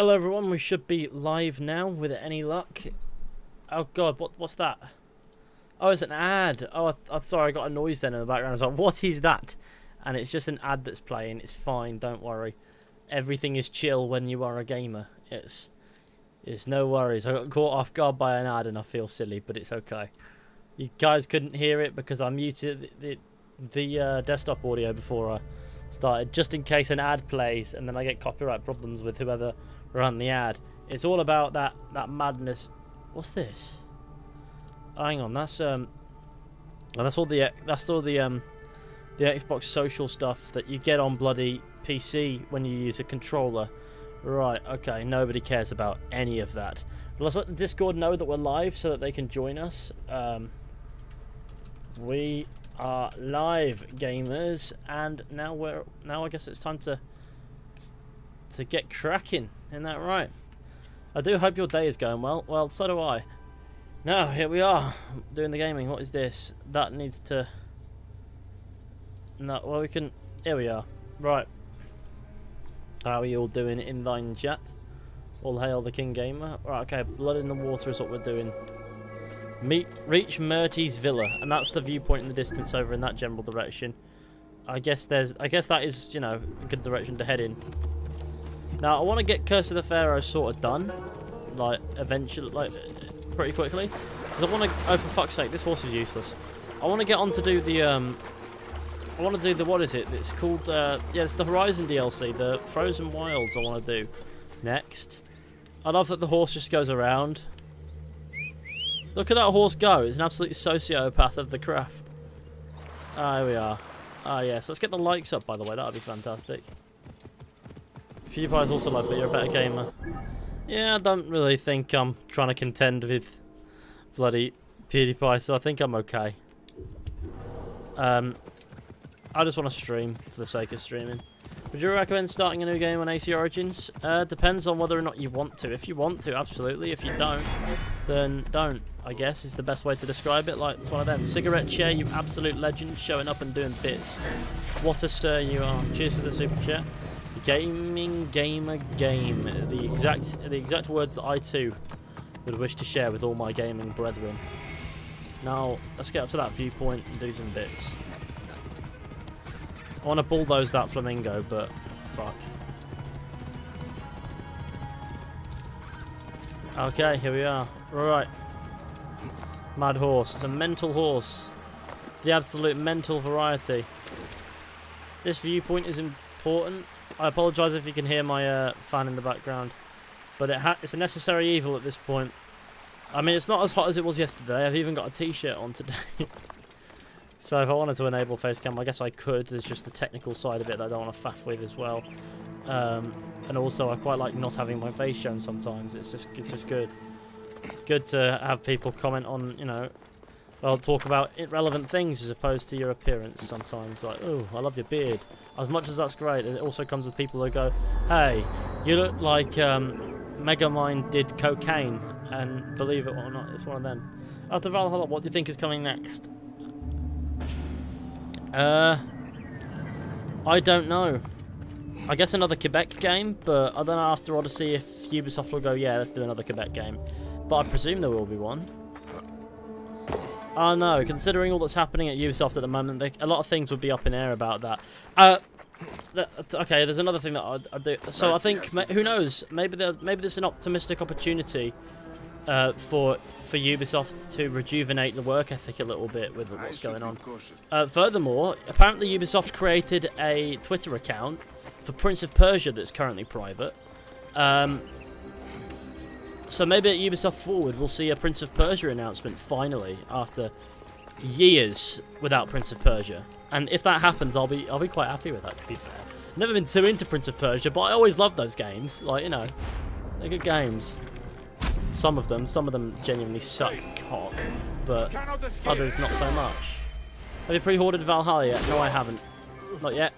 Hello everyone, we should be live now with any luck. Oh god, what what's that? Oh, it's an ad. Oh, I, sorry, I got a noise then in the background. I was like, what is that? And it's just an ad that's playing. It's fine, don't worry. Everything is chill when you are a gamer. It's it's no worries. I got caught off guard by an ad and I feel silly, but it's okay. You guys couldn't hear it because I muted the, the, the uh, desktop audio before I started, just in case an ad plays and then I get copyright problems with whoever ran the ad. It's all about that that madness. What's this? Hang on, that's um, that's all the that's all the um, the Xbox social stuff that you get on bloody PC when you use a controller. Right, okay, nobody cares about any of that. let's let the Discord know that we're live so that they can join us. Um, we are live, gamers, and now we're now I guess it's time to to get cracking. Isn't that right? I do hope your day is going well. Well, so do I. Now, here we are, doing the gaming. What is this? That needs to... No, well, we can... Here we are. Right. How are you all doing in thine chat? All hail the King Gamer. Right, okay, blood in the water is what we're doing. Meet, reach Murty's Villa, and that's the viewpoint in the distance over in that general direction. I guess there's, I guess that is, you know, a good direction to head in. Now, I want to get Curse of the Pharaoh sort of done, like, eventually, like, pretty quickly. Because I want to, oh, for fuck's sake, this horse is useless. I want to get on to do the, um, I want to do the, what is it? It's called, uh, yeah, it's the Horizon DLC, the Frozen Wilds I want to do next. I love that the horse just goes around. Look at that horse go. It's an absolute sociopath of the craft. Ah, here we are. Ah, yes. Let's get the likes up, by the way. That would be fantastic. PewDiePie's also like, but you're a better gamer. Yeah, I don't really think I'm trying to contend with bloody PewDiePie, so I think I'm okay. Um, I just want to stream for the sake of streaming. Would you recommend starting a new game on AC Origins? Uh, depends on whether or not you want to. If you want to, absolutely. If you don't, then don't, I guess, is the best way to describe it. Like, it's one of them. Cigarette chair, you absolute legend, showing up and doing bits. What a stir you are. Cheers for the super chat. Gaming gamer game. The exact the exact words that I too would wish to share with all my gaming brethren. Now, let's get up to that viewpoint and do some bits. I want to bulldoze that flamingo, but fuck. Okay, here we are. Right. Mad horse. It's a mental horse. The absolute mental variety. This viewpoint is important I apologise if you can hear my uh, fan in the background, but it it's a necessary evil at this point. I mean, it's not as hot as it was yesterday. I've even got a t-shirt on today. so if I wanted to enable facecam, I guess I could. There's just the technical side of it that I don't want to faff with as well. Um, and also, I quite like not having my face shown sometimes. It's just, it's just good. It's good to have people comment on, you know, well, talk about irrelevant things as opposed to your appearance sometimes. Like, oh, I love your beard. As much as that's great, it also comes with people who go, hey, you look like um, Megamind did cocaine. And believe it or not, it's one of them. After Valhalla, what do you think is coming next? Uh, I don't know. I guess another Quebec game, but I don't know after Odyssey if Ubisoft will go, yeah, let's do another Quebec game. But I presume there will be one. Oh no, considering all that's happening at Ubisoft at the moment, they, a lot of things would be up in air about that. Uh, okay, there's another thing that I, I do. So I think, who knows, maybe there, maybe there's an optimistic opportunity uh, for for Ubisoft to rejuvenate the work ethic a little bit with what's going on. Uh, furthermore, apparently Ubisoft created a Twitter account for Prince of Persia that's currently private. Um, so maybe at Ubisoft Forward we'll see a Prince of Persia announcement finally after years without Prince of Persia. And if that happens, I'll be I'll be quite happy with that. To be fair, never been too into Prince of Persia, but I always loved those games. Like you know, they're good games. Some of them, some of them genuinely suck cock, but others not so much. Have you pre-ordered Valhalla yet? No, I haven't. Not yet.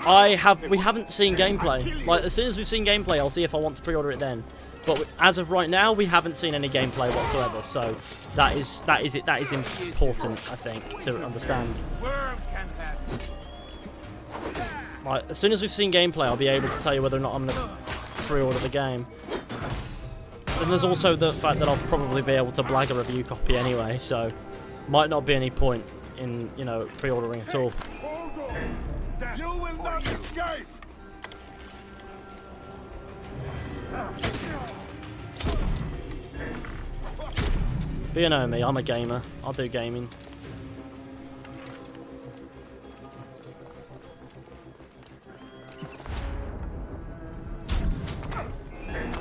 I have. We haven't seen gameplay. Like as soon as we've seen gameplay, I'll see if I want to pre-order it then. But as of right now, we haven't seen any gameplay whatsoever, so that is that is it. That is important, I think, to understand. Right, as soon as we've seen gameplay, I'll be able to tell you whether or not I'm gonna pre-order the game. And there's also the fact that I'll probably be able to blag a review copy anyway, so might not be any point in, you know, pre-ordering at all. You will not escape! Ah, But you know me, I'm a gamer. I'll do gaming.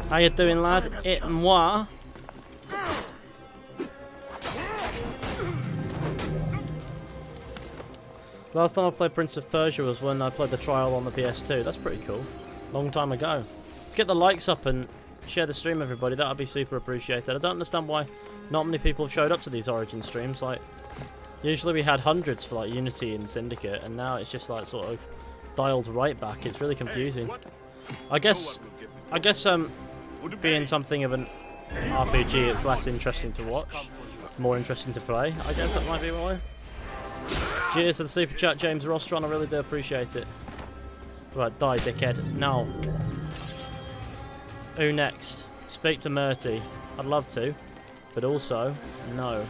How you doing, lad? It moi. Last time I played Prince of Persia was when I played the trial on the PS2. That's pretty cool. Long time ago. Let's get the likes up and share the stream, everybody. That would be super appreciated. I don't understand why not many people have showed up to these Origin streams. Like, usually we had hundreds for like Unity and Syndicate, and now it's just like sort of dialed right back. It's really confusing. I guess, I guess um, being something of an RPG, it's less interesting to watch, more interesting to play. I guess that might be why. Cheers to the super chat, James Rostron. I really do appreciate it. Right, die, dickhead. Now. Who next? Speak to Murty. I'd love to, but also, no.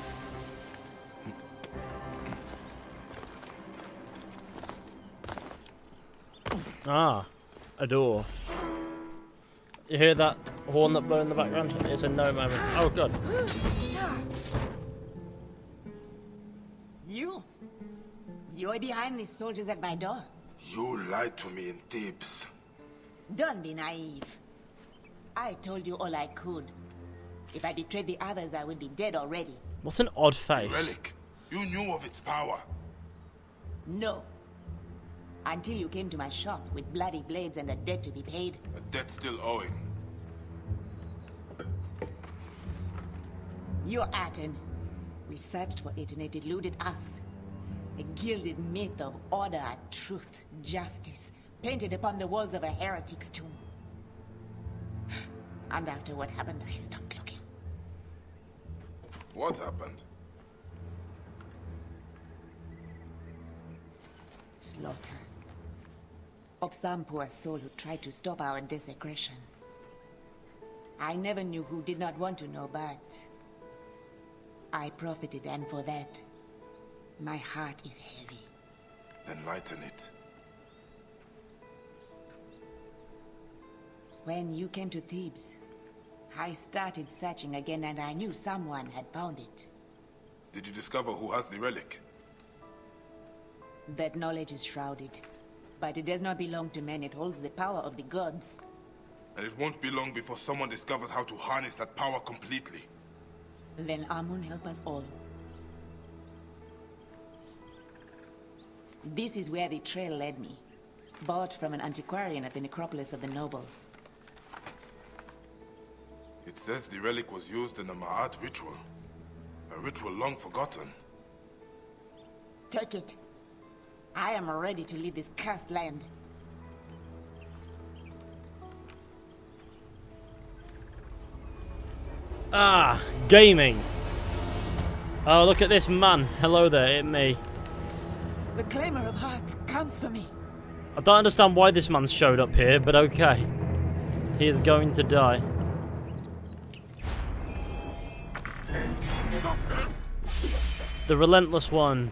Ah, a door. You hear that horn that blew in the background? It's a no moment. Oh god. You? You're behind these soldiers at my door? You lied to me in Thebes. Don't be naive. I told you all I could. If I betrayed the others, I would be dead already. What's an odd face? Relic. You knew of its power. No. Until you came to my shop with bloody blades and a debt to be paid. A debt still owing. You're Aten. We searched for it and it eluded us. A gilded myth of order, truth, justice, painted upon the walls of a heretic's tomb. And after what happened, I stopped looking. What happened? Slaughter. Of some poor soul who tried to stop our desecration. I never knew who did not want to know, but... I profited, and for that, my heart is heavy. Then lighten it. When you came to Thebes, I started searching again and I knew someone had found it. Did you discover who has the relic? That knowledge is shrouded. But it does not belong to men, it holds the power of the gods. And it won't be long before someone discovers how to harness that power completely. Then Amun help us all. This is where the trail led me. Bought from an antiquarian at the necropolis of the nobles. It says the relic was used in a Ma'at ritual. A ritual long forgotten. Take it. I am ready to leave this cursed land. Ah, gaming. Oh, look at this man. Hello there, it me. The Claimer of Hearts comes for me. I don't understand why this man showed up here, but okay. He is going to die. The Relentless One.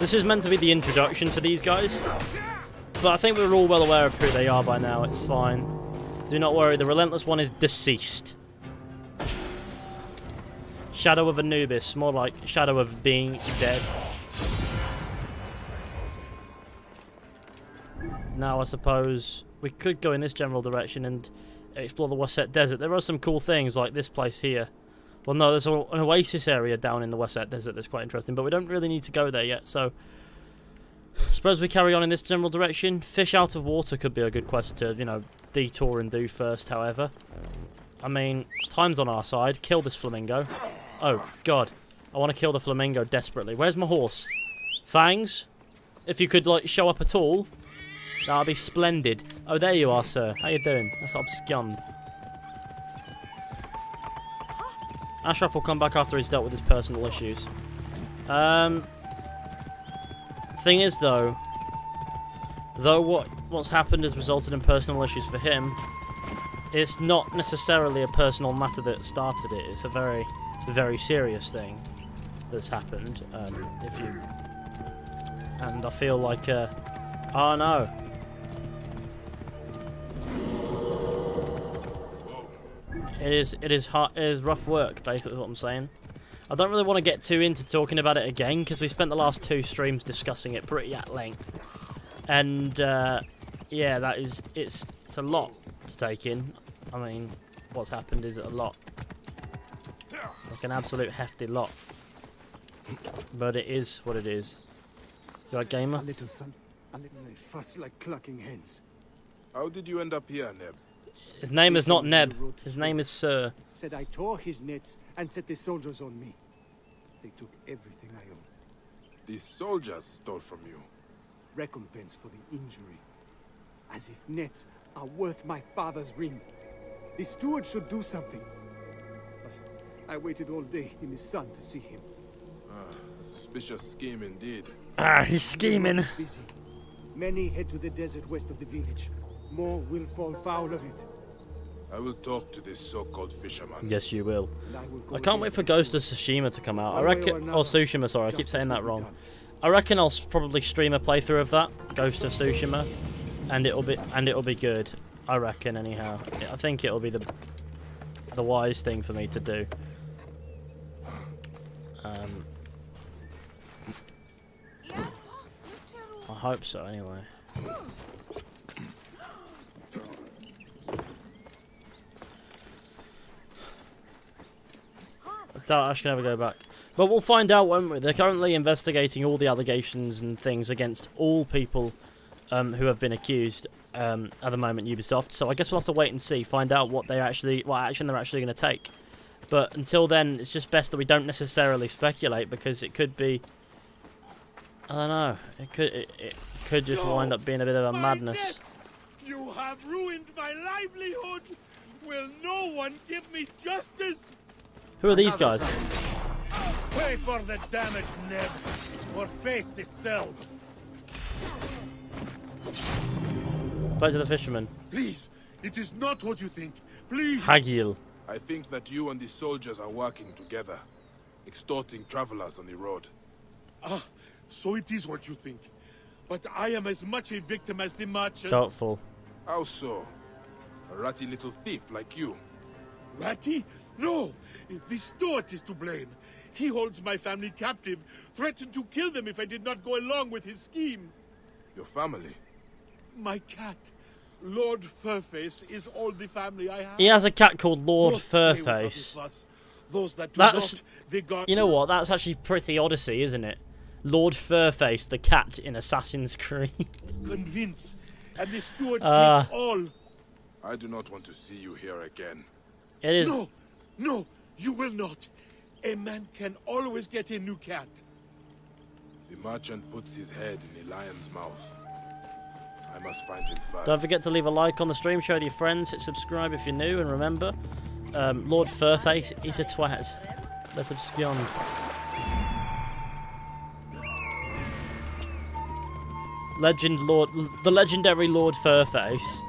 This is meant to be the introduction to these guys. But I think we're all well aware of who they are by now, it's fine. Do not worry, the Relentless One is deceased. Shadow of Anubis, more like Shadow of being dead. Now I suppose we could go in this general direction and explore the Waset Desert. There are some cool things like this place here. Well, no, there's an oasis area down in the Waset Desert that's quite interesting, but we don't really need to go there yet, so... Suppose we carry on in this general direction. Fish out of water could be a good quest to, you know, detour and do first, however. I mean, time's on our side. Kill this flamingo. Oh, God. I want to kill the flamingo desperately. Where's my horse? Fangs? If you could, like, show up at all. that would be splendid. Oh, there you are, sir. How you doing? That's abscond. Ashraf will come back after he's dealt with his personal issues. Um, thing is, though, though what what's happened has resulted in personal issues for him, it's not necessarily a personal matter that started it. It's a very, very serious thing that's happened. Um, if you and I feel like, uh, oh no, it is it is hard, it is rough work. Basically, what I'm saying. I don't really want to get too into talking about it again because we spent the last two streams discussing it pretty at length, and uh, yeah, that is it's it's a lot to take in. I mean, what's happened is a lot, like an absolute hefty lot. But it is what it is. You like gamer? A little son, a little they fuss like clucking hens. How did you end up here, Neb? His name is not Neb. we rode to His name is Sir. Said I tore his nets and set the soldiers on me. They took everything I owned. These soldiers stole from you. Recompense for the injury. As if nets are worth my father's ring. The steward should do something. But I waited all day in the sun to see him. Ah, A suspicious scheme indeed. Ah, he's scheming. busy. Many head to the desert west of the village. More will fall foul of it. I will talk to this so-called fisherman. Yes, you will. I will I can't wait for Ghost of Tsushima to come out. I One way or reckon, or Tsushima. Sorry, I keep saying that wrong. done. I reckon I'll probably stream a playthrough of that Ghost of Tsushima, and it'll be and it'll be good. I reckon anyhow. I think it'll be the the wise thing for me to do. Um, I hope so. Anyway. I doubt Ash can ever go back. But we'll find out, won't we? They're currently investigating all the allegations and things against all people um, who have been accused um, at the moment, Ubisoft. So I guess we'll have to wait and see, find out what they actually, what action they're actually going to take. But until then, it's just best that we don't necessarily speculate because it could be, I don't know, it could, it, it could just wind up being a bit of a madness. You have ruined my livelihood! Will no one give me justice? Who are these guys? Pay for the damage, Neb, or face the cells. Play to the fisherman. Please, it is not what you think. Please. Hagil. I think that you and the soldiers are working together, extorting travelers on the road. Ah, so it is what you think. But I am as much a victim as the merchants. Doubtful. How so? A ratty little thief like you. Ratty? No! The steward is to blame. He holds my family captive, threatened to kill them if I did not go along with his scheme. Your family. My cat, Lord Furface, is all the family I have. He has a cat called Lord Most stay without Furface. Those that do That's- not, they guard You know what? That's actually pretty Odyssey, isn't it? Lord Furface, the cat in Assassin's Creed. convince, and the steward Uh. takes all. I do not want to see you here again. It is. No, no, you will not. A man can always get a new cat. The merchant puts his head in the lion's mouth. I must find him first. Don't forget to leave a like on the stream, show it to your friends, hit subscribe if you're new, and remember, um, Lord Furface is a twat. Let's abscond. Legend Lord, the legendary Lord Furface.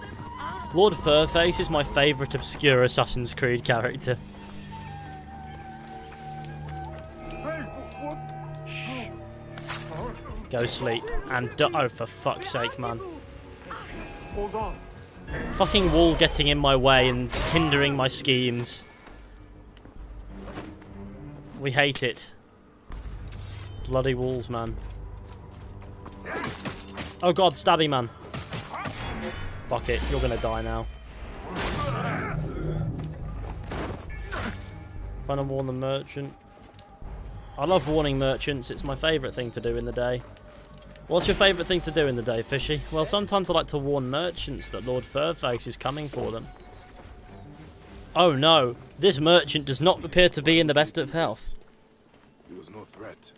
Lord Furface is my favourite obscure Assassin's Creed character. Shh. Go sleep and oh for fuck's sake, man. Hold on. Fucking wall getting in my way and hindering my schemes. We hate it. Bloody walls, man. Oh god, stabby man. Fuck it, you're gonna die now. Trying to warn the merchant. I love warning merchants, it's my favourite thing to do in the day. What's your favourite thing to do in the day, Fishy? Well, sometimes I like to warn merchants that Lord Furface is coming for them. Oh no, this merchant does not appear to be in the best of health. He was no threat.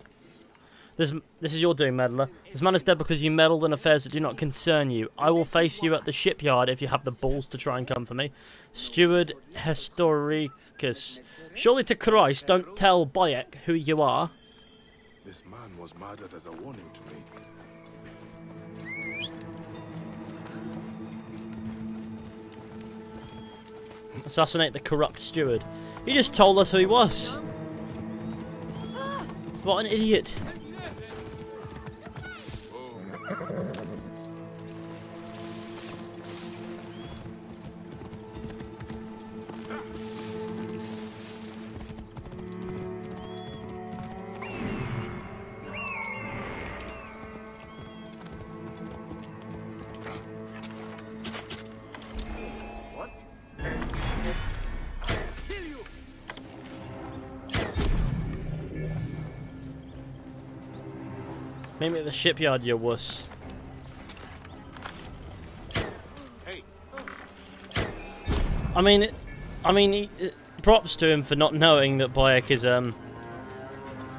This, this is your doing, meddler. This man is dead because you meddled in affairs that do not concern you. I will face you at the shipyard if you have the balls to try and come for me. Steward Historicus. Surely to Christ, don't tell Bayek who you are. This man was murdered as a warning to me. Assassinate the corrupt steward. He just told us who he was. What an idiot. Meet me at the shipyard, you wuss. I mean, it- I mean, he- it- props to him for not knowing that Bayek is um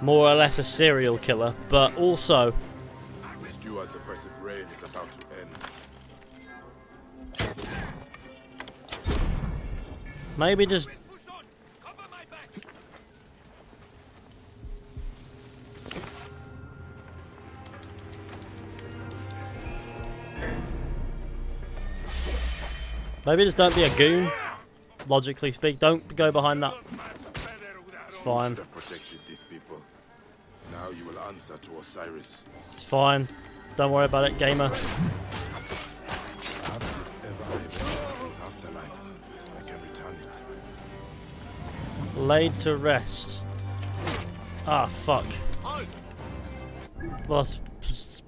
more or less a serial killer, but also The steward's oppressive reign is about to end. maybe just maybe just don't be a goon. Logically speak, don't go behind that. It's fine. should have protected these people. Now you will answer to Osiris. It's fine. Don't worry about it, gamer. Ever I avenge his afterlife, I can return it. Laid to rest. Ah, fuck. Well, I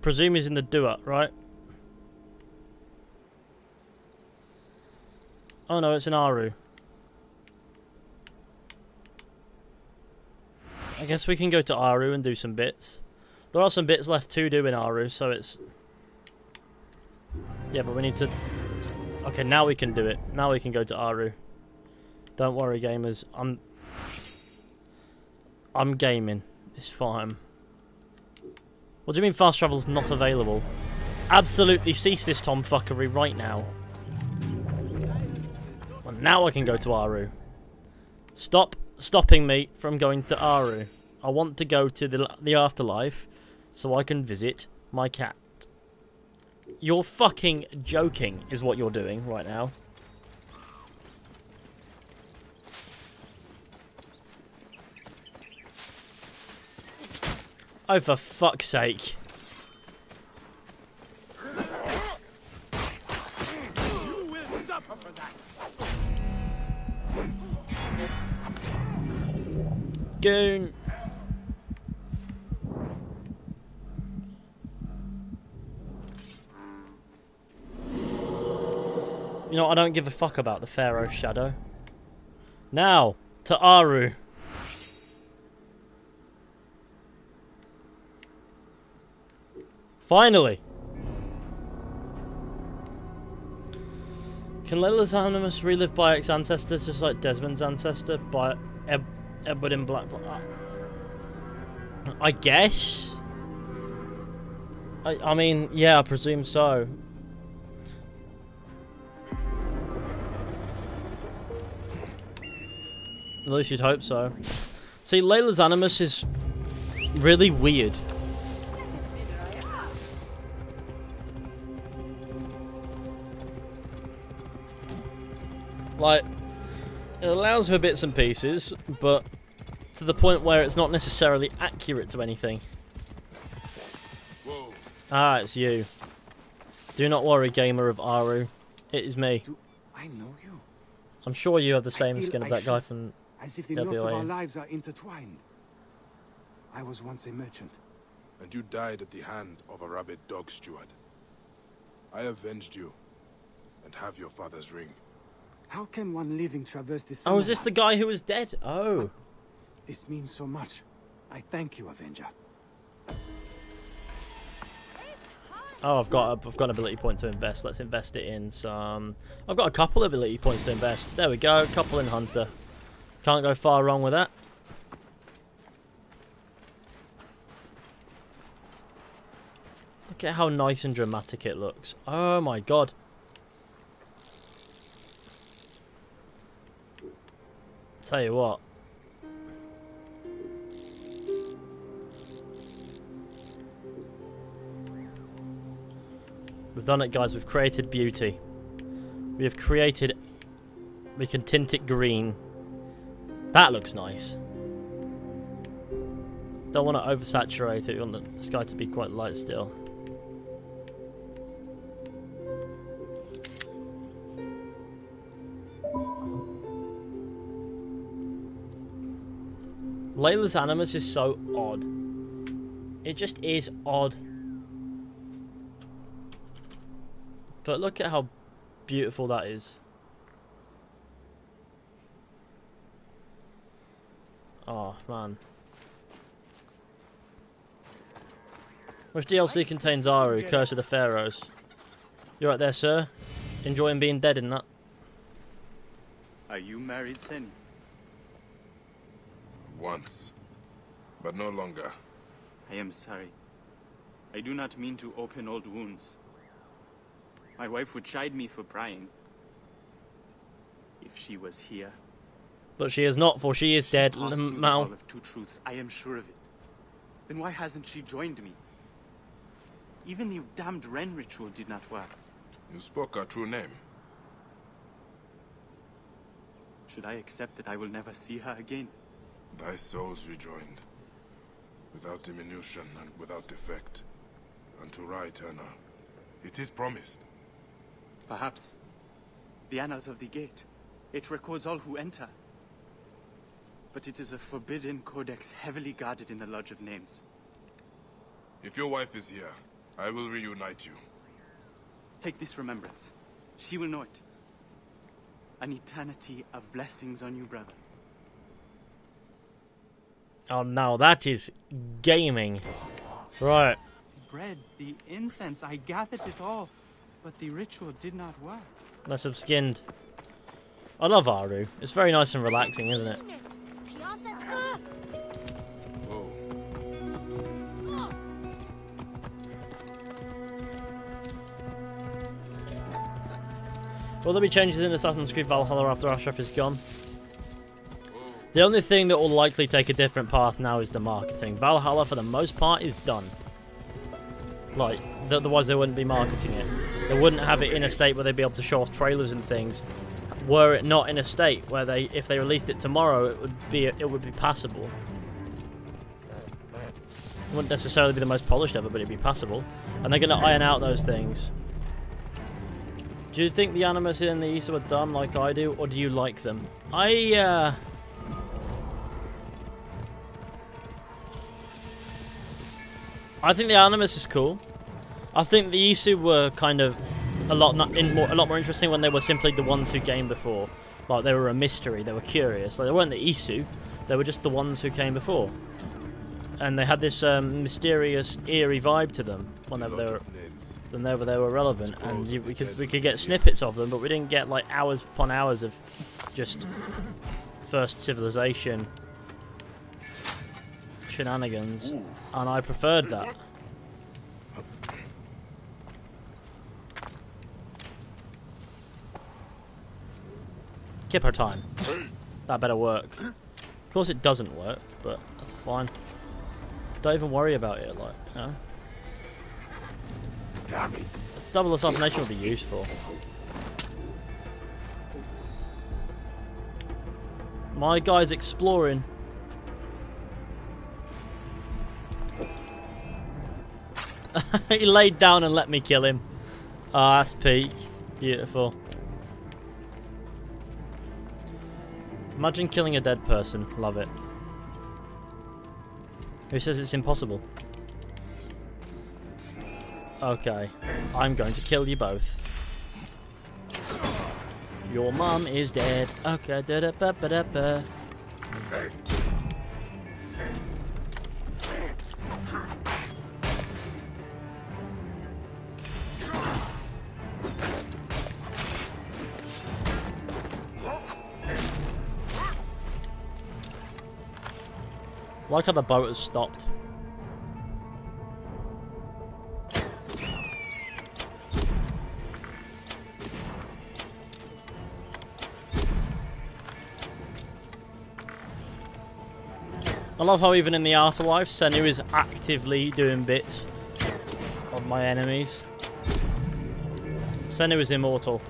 presume he's in the duat, right? Oh no, it's an Aru. I guess we can go to Aru and do some bits. There are some bits left to do in Aru, so it's... Yeah, but we need to... Okay, now we can do it. Now we can go to Aru. Don't worry, gamers. I'm... I'm gaming. It's fine. What do you mean fast travel's not available? Absolutely cease this tomfuckery right now. Now I can go to Aru. Stop stopping me from going to Aru. I want to go to the, the afterlife so I can visit my cat. You're fucking joking is what you're doing right now. Oh, for fuck's sake. Goon. You know, I don't give a fuck about the Pharaoh Shadow. Now, to Aru. Finally! Can Layla's Animus relive Bayek's ancestors just like Desmond's ancestor by Eb Uh, Edward in Black? I guess. I I mean, yeah, I presume so. At least you'd hope so. See, Layla's Animus is really weird. Like, it allows for bits and pieces, but to the point where it's not necessarily accurate to anything. Whoa. Ah, it's you. Do not worry, gamer of Aru. It is me. Do I know you? I'm sure you have the same skin as I that guy should- from... As if the Yeah, knots of our lives are intertwined. I was once a merchant. And you died at the hand of a rabid dog steward. I avenged you, and have your father's ring. How can one living traverse this? Oh, is this the guy who was dead? Oh. This means so much. I thank you, Avenger. Oh, I've got a, I've got an ability point to invest. Let's invest it in some... I've got a couple of ability points to invest. There we go. Couple in Hunter. Can't go far wrong with that. Look at how nice and dramatic it looks. Oh my god. Tell you what. We've done it guys, we've created beauty. We have created... We can tint it green. That looks nice. Don't want to oversaturate it, you want the sky to be quite light still. Layla's Animus is so odd. It just is odd. But look at how beautiful that is. Oh, man. Which DLC contains Aru, Curse of the Pharaohs? You're right there, sir. Enjoying being dead in that. Are you married, Seni? Once. But no longer. I am sorry. I do not mean to open old wounds. My wife would chide me for prying. If she was here. But she is not, for she is she dead. passed Mal. Of two truths. I am sure of it. Then why hasn't she joined me? Even the damned Ren ritual did not work. You spoke her true name. Should I accept that I will never see her again? Thy souls rejoined. Without diminution and without defect. Unto Ra Eterna. It is promised. Perhaps. The Annals of the Gate. It records all who enter. But it is a forbidden codex heavily guarded in the Lodge of Names. If your wife is here, I will reunite you. Take this remembrance. She will know it. An eternity of blessings on you, brother. Oh, now that is gaming. Right. Bread, the incense, I gathered it all. But the ritual did not work. Let's have skinned. I love Aru. It's very nice and relaxing, isn't it? Will there be changes in Assassin's Creed Valhalla after Ashraf is gone? The only thing that will likely take a different path now is the marketing. Valhalla, for the most part, is done. Like, th- otherwise they wouldn't be marketing it. They wouldn't have it in a state where they'd be able to show off trailers and things. Were it not in a state where they, if they released it tomorrow, it would be it would be passable. It wouldn't necessarily be the most polished ever, but it'd be passable. And they're going to iron out those things. Do you think the Animus in the East were dumb like I do, or do you like them? I, uh... I think the Animus is cool. I think the Isu were kind of a lot not in more, a lot more interesting when they were simply the ones who came before. Like they were a mystery, they were curious. Like they weren't the Isu, they were just the ones who came before. And they had this um, mysterious, eerie vibe to them whenever they were whenever they were relevant, and you, we could we could get snippets of them, but we didn't get like hours upon hours of just first civilization shenanigans, and I preferred that. Keep our time. That better work. Of course, it doesn't work, but that's fine. Don't even worry about it, like, you know. Double assassination would be useful. My guy's exploring. he laid down and let me kill him. Ah, that's peak. Beautiful. Imagine killing a dead person. Love it. Who says it's impossible? Okay. I'm going to kill you both. Your mum is dead. Okay. Da -da -ba -ba -da -ba. like how the boat has stopped. I love how even in the afterlife, Senu is actively doing bits of my enemies. Senu is immortal.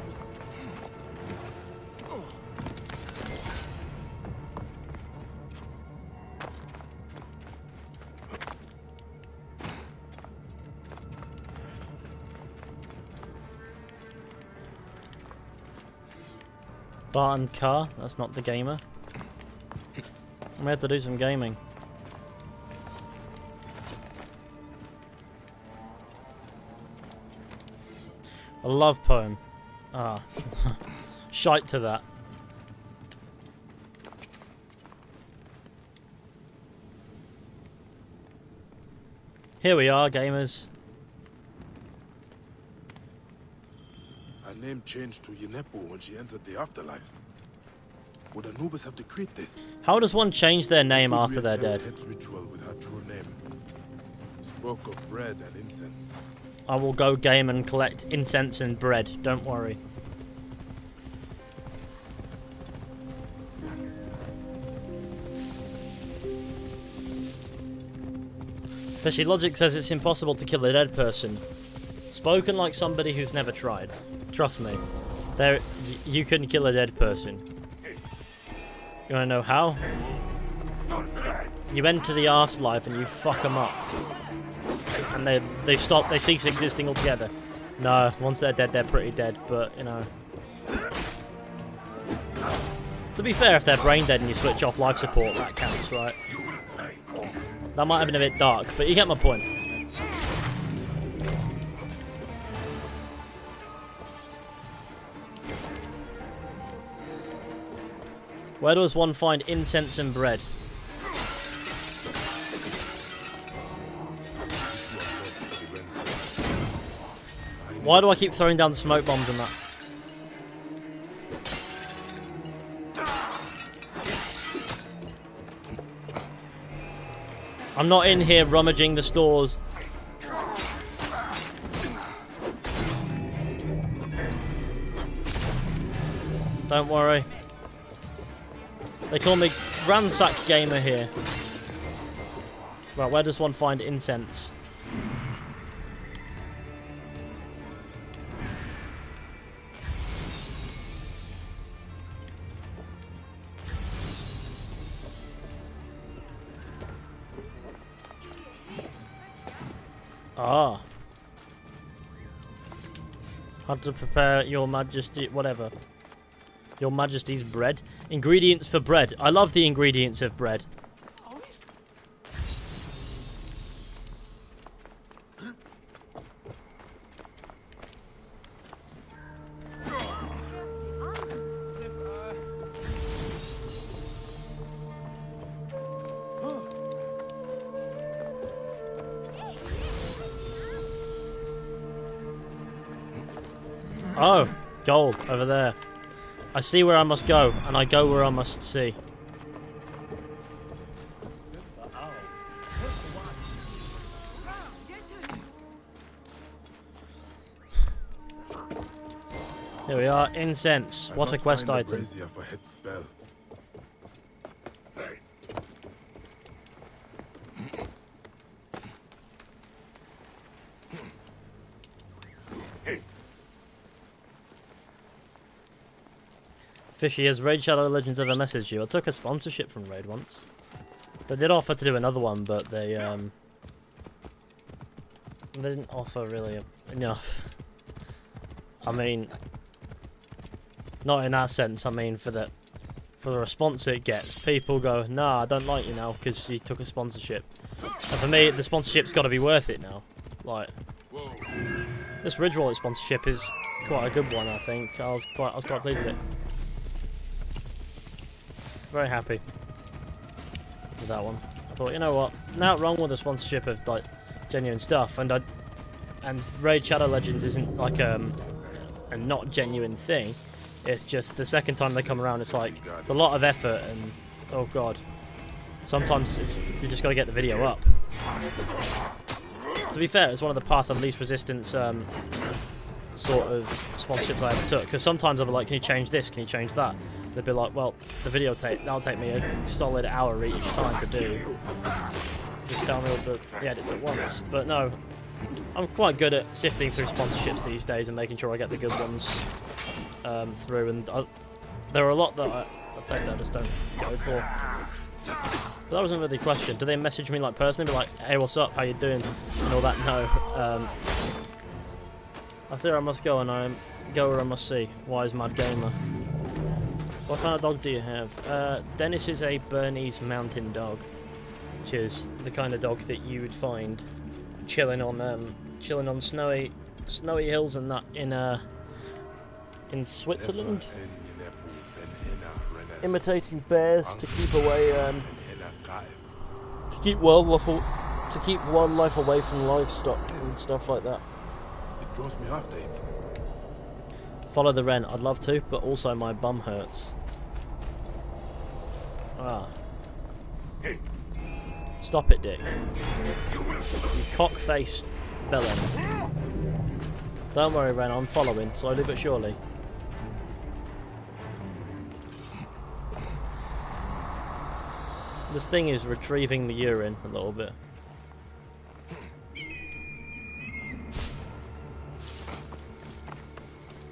Barton Car, that's not the gamer. I'm have to do some gaming. A love poem. Ah. Shite to that. Here we are, gamers. Name changed to Yenepo when she entered the afterlife. Would Anubis have decreed this? How does one change their name Could after they're dead? Ritual with her true name. Spoke of bread and incense. I will go game and collect incense and bread, don't worry. Fishy Logic says it's impossible to kill a dead person. Spoken like somebody who's never tried. Trust me. There, you can kill a dead person. You wanna know how? You enter the afterlife and you fuck them up and they they stop they cease existing altogether. No, once they're dead, they're pretty dead. But you know, to be fair, if they're brain dead and you switch off life support, that counts, right? That might have been a bit dark, but you get my point. Where does one find incense and bread? Why do I keep throwing down smoke bombs and that? I'm not in here rummaging the stores. Don't worry. They call me Ransack Gamer here. Right, where does one find incense? Ah. How to prepare your majesty, whatever. Your majesty's bread. Ingredients for bread. I love the ingredients of bread. Oh, gold over there. I see where I must go, and I go where I must see. Here we are, incense. What a quest item. Fishy, has Raid Shadow Legends ever messaged you? I took a sponsorship from Raid once. They did offer to do another one, but they um they didn't offer really enough. I mean, not in that sense. I mean for the for the response it gets. People go, "Nah, I don't like you now because you took a sponsorship." And for me, the sponsorship's got to be worth it now. Like this Ridge Wallet sponsorship is quite a good one. I think I was quite I was quite pleased with it. Very happy with that one. I thought, you know what, not wrong with the sponsorship of like genuine stuff, and I and Raid Shadow Legends isn't like um a not genuine thing. It's just the second time they come around, it's like it's a lot of effort, and oh god, sometimes you just got to get the video up. To be fair, it's one of the path of least resistance um, sort of sponsorships I ever took. Because sometimes I'm like, can you change this? Can you change that? They'd be like, well, the video tape that'll take me a solid hour each time to do. Just tell me all the, the edits at once. But no, I'm quite good at sifting through sponsorships these days and making sure I get the good ones um, through. And I, there are a lot that I, I take that I just don't go for. But that wasn't really the question. Do they message me like personally, be like, "Hey, what's up? How you doing?" and all that? No. Um, I fear I must go, and I go where I must see. Wise mad gamer. What kind of dog do you have? Uh, Dennis is a Bernese Mountain Dog, which is the kind of dog that you would find chilling on um, chilling on snowy snowy hills and that in uh in Switzerland, imitating bears to keep away um, to keep wildlife to keep wildlife away from livestock and stuff like that. It draws me after it. Follow the Ren, I'd love to, but also my bum hurts. Ah. Stop it, Dick. You cock-faced bellend. Don't worry, Ren, I'm following, slowly but surely. This thing is retrieving the urine a little bit.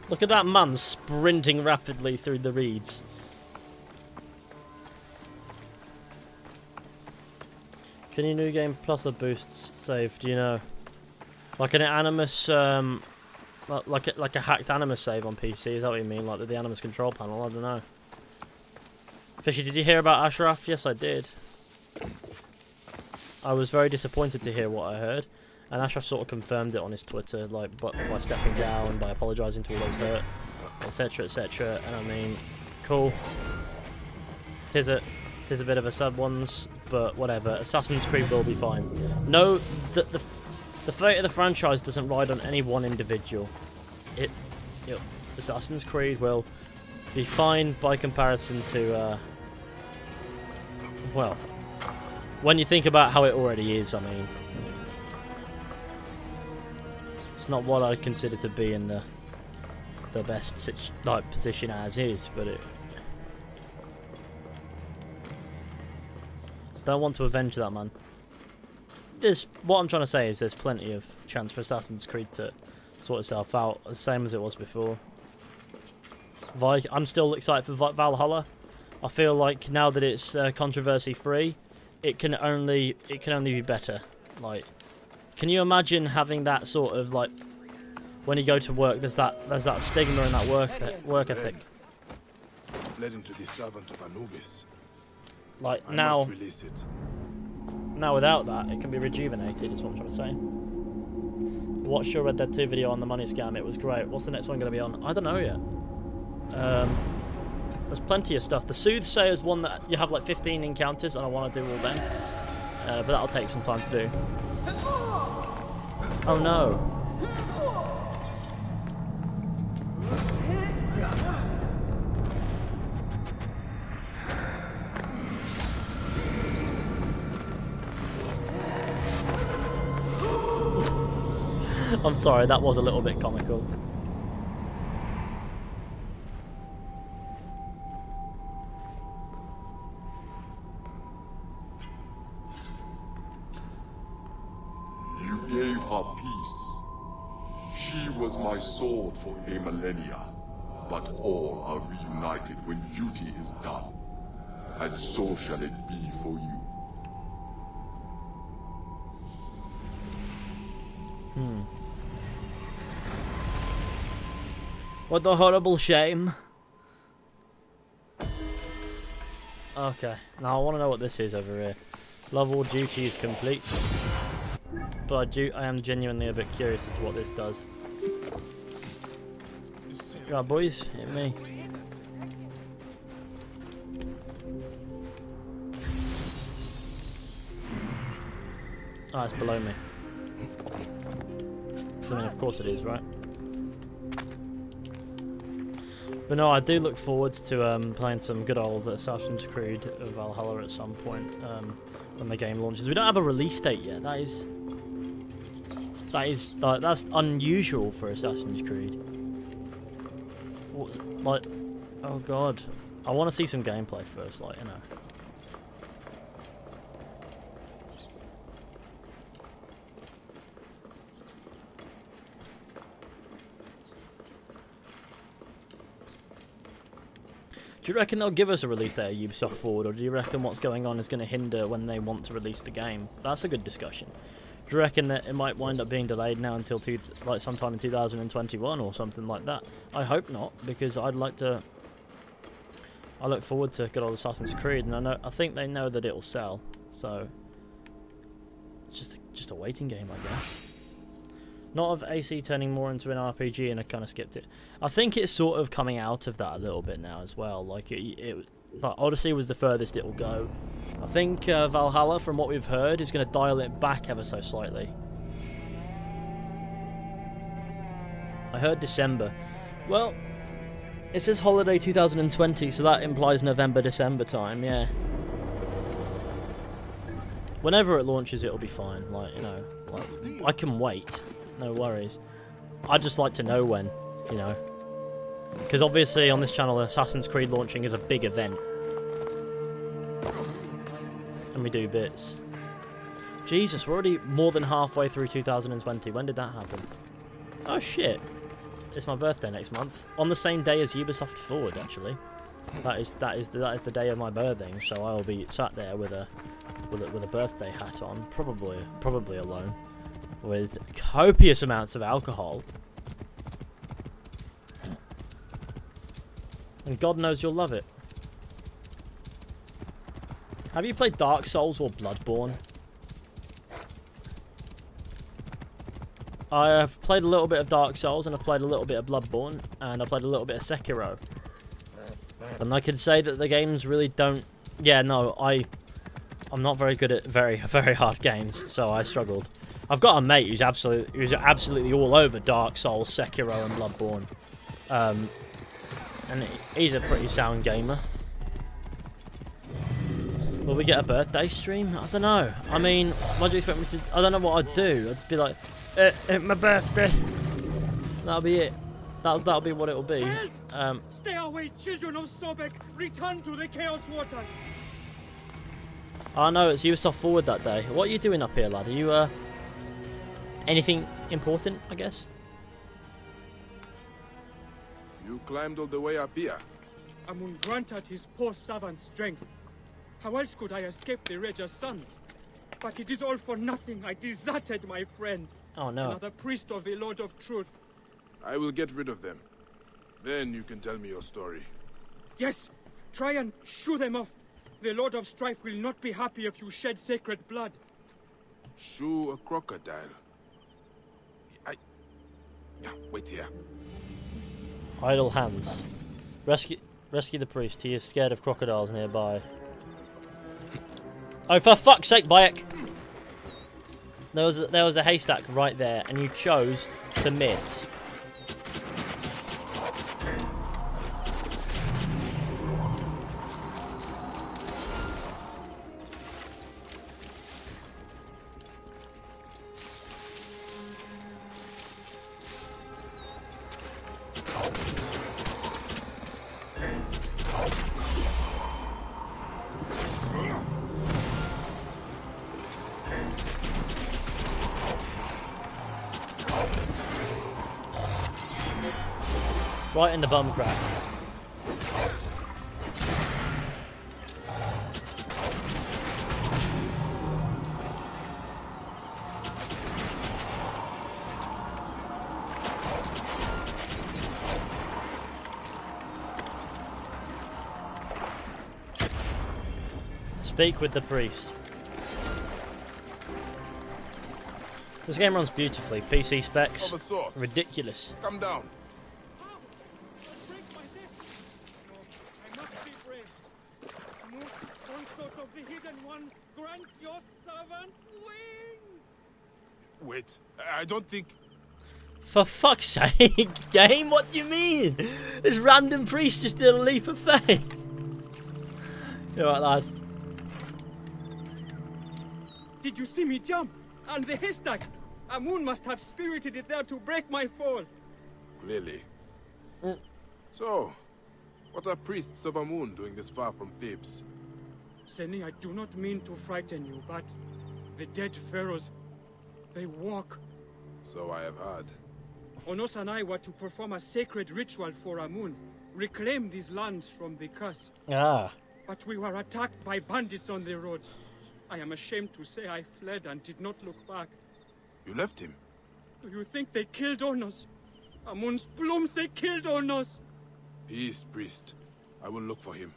Look at that man sprinting rapidly through the reeds. Can you new game plus a boost save? Do you know? Like an Animus, um, like a, like a hacked Animus save on PC. Is that what you mean? Like the, the Animus control panel? I don't know. Fishy, did you hear about Ashraf? Yes, I did. I was very disappointed to hear what I heard, and Ashraf sort of confirmed it on his Twitter, like by, by stepping down, by apologising to all those hurt, etc., etc. And I mean, cool. Tis a, tis a bit of a sub ones, but whatever. Assassin's Creed will be fine. No, the the, the fate of the franchise doesn't ride on any one individual. It, it Assassin's Creed will be fine by comparison to, uh, well, when you think about how it already is, I mean, not what I consider to be in the the best like position as is, but it. Don't want to avenge that man. There's what I'm trying to say is there's plenty of chance for Assassin's Creed to sort itself out, the same as it was before. Vi- I'm still excited for Vi- Valhalla. I feel like now that it's uh, controversy free, it can only it can only be better. Like, can you imagine having that sort of like when you go to work? There's that there's that stigma and that work work ethic. Led him to the servant of Anubis. Like I now now without that, it can be rejuvenated. Is what I'm trying to say. Watch your Red Dead 2 video on the money scam. It was great. What's the next one going to be on? I don't know yet. Um, there's plenty of stuff. The Soothsayer's one that you have like 15 encounters, and I want to do all them. Uh, but that'll take some time to do. Oh no. I'm sorry, that was a little bit comical. She was my sword for a millennia, but all are reunited when duty is done. And so shall it be for you. Hmm. What a horrible shame. Okay, now I want to know what this is over here. Love all duty is complete. But I, do, I am genuinely a bit curious as to what this does. Right, boys, hit me. Ah, it's below me. I mean, of course it is, right? But no, I do look forward to um, playing some good old Assassin's Creed Valhalla at some point um, when the game launches. We don't have a release date yet. That is that is like that's unusual for Assassin's Creed. Like, oh god, I want to see some gameplay first, like, you know. Do you reckon they'll give us a release date at Ubisoft Forward, or do you reckon what's going on is going to hinder when they want to release the game? That's a good discussion. Do you reckon that it might wind up being delayed now until two, like sometime in 2021 or something like that? I hope not, because I'd like to. I look forward to good old Assassin's Creed, and I know I think they know that it'll sell, so it's just just a waiting game, I guess. Not of AC turning more into an RPG, and I kind of skipped it. I think it's sort of coming out of that a little bit now as well. Like it, it like Odyssey was the furthest it will go. I think uh, Valhalla, from what we've heard, is going to dial it back ever so slightly. I heard December. Well, it says holiday 2020, so that implies November, December time, yeah. Whenever it launches, it'll be fine. Like, you know, like, I can wait. No worries. I'd just like to know when, you know. Because obviously on this channel, Assassin's Creed launching is a big event. And we do bits. Jesus, we're already more than halfway through 2020. When did that happen? Oh shit. It's my birthday next month. On the same day as Ubisoft Forward, actually. That is that is the, that is the day of my birthing, so I'll be sat there with a with a, with a birthday hat on, probably probably alone, with copious amounts of alcohol. And God knows you'll love it. Have you played Dark Souls or Bloodborne? I have played a little bit of Dark Souls and I've played a little bit of Bloodborne and I played a little bit of Sekiro. And I can say that the games really don't... Yeah, no, I... I'm not very good at very, very hard games, so I struggled. I've got a mate who's absolutely, who's absolutely all over Dark Souls, Sekiro and Bloodborne. Um, and he's a pretty sound gamer. Will we get a birthday stream? I don't know. I mean, what do you expect me to... I don't know what I'd do. I'd be like, eh, eh, my birthday. That'll be it. That'll, that'll be what it'll be. Um, Stay away, children of Sobek! Return to the Chaos Waters! I know, it's Ubisoft Forward that day. What are you doing up here, lad? Are you, uh... Anything important, I guess? You climbed all the way up here. Amun granted his poor servant strength. How else could I escape the Raja's sons? But it is all for nothing. I deserted my friend. Oh, no. Another priest of the Lord of Truth. I will get rid of them. Then you can tell me your story. Yes, try and shoo them off. The Lord of Strife will not be happy if you shed sacred blood. Shoo a crocodile. I... Yeah, wait here. Idle hands. Rescue, rescue the priest. He is scared of crocodiles nearby. Oh, for fuck's sake, Bayek! There was a, there was a haystack right there, and you chose to miss. Bum crack. Speak with the priest. This game runs beautifully. PC specs, Of a sort. ridiculous. Come down. Break my neck! No, I must be brave. Amun, consort of the Hidden One, grant your servant wings! Wait, I don't think... For fuck's sake, game? What do you mean? This random priest just did a leap of faith. You alright, lad? Did you see me jump? And the haystack? Amun must have spirited it there to break my fall. Clearly. Mm. So, What are priests of Amun doing this far from Thebes? Seni, I do not mean to frighten you, but the dead pharaohs, they walk. So I have heard. Onos and I were to perform a sacred ritual for Amun, reclaim these lands from the curse. Ah. But we were attacked by bandits on the road. I am ashamed to say I fled and did not look back. You left him? Do you think they killed Onos? Amun's blooms, they killed Onos! He is priest. I will look for him.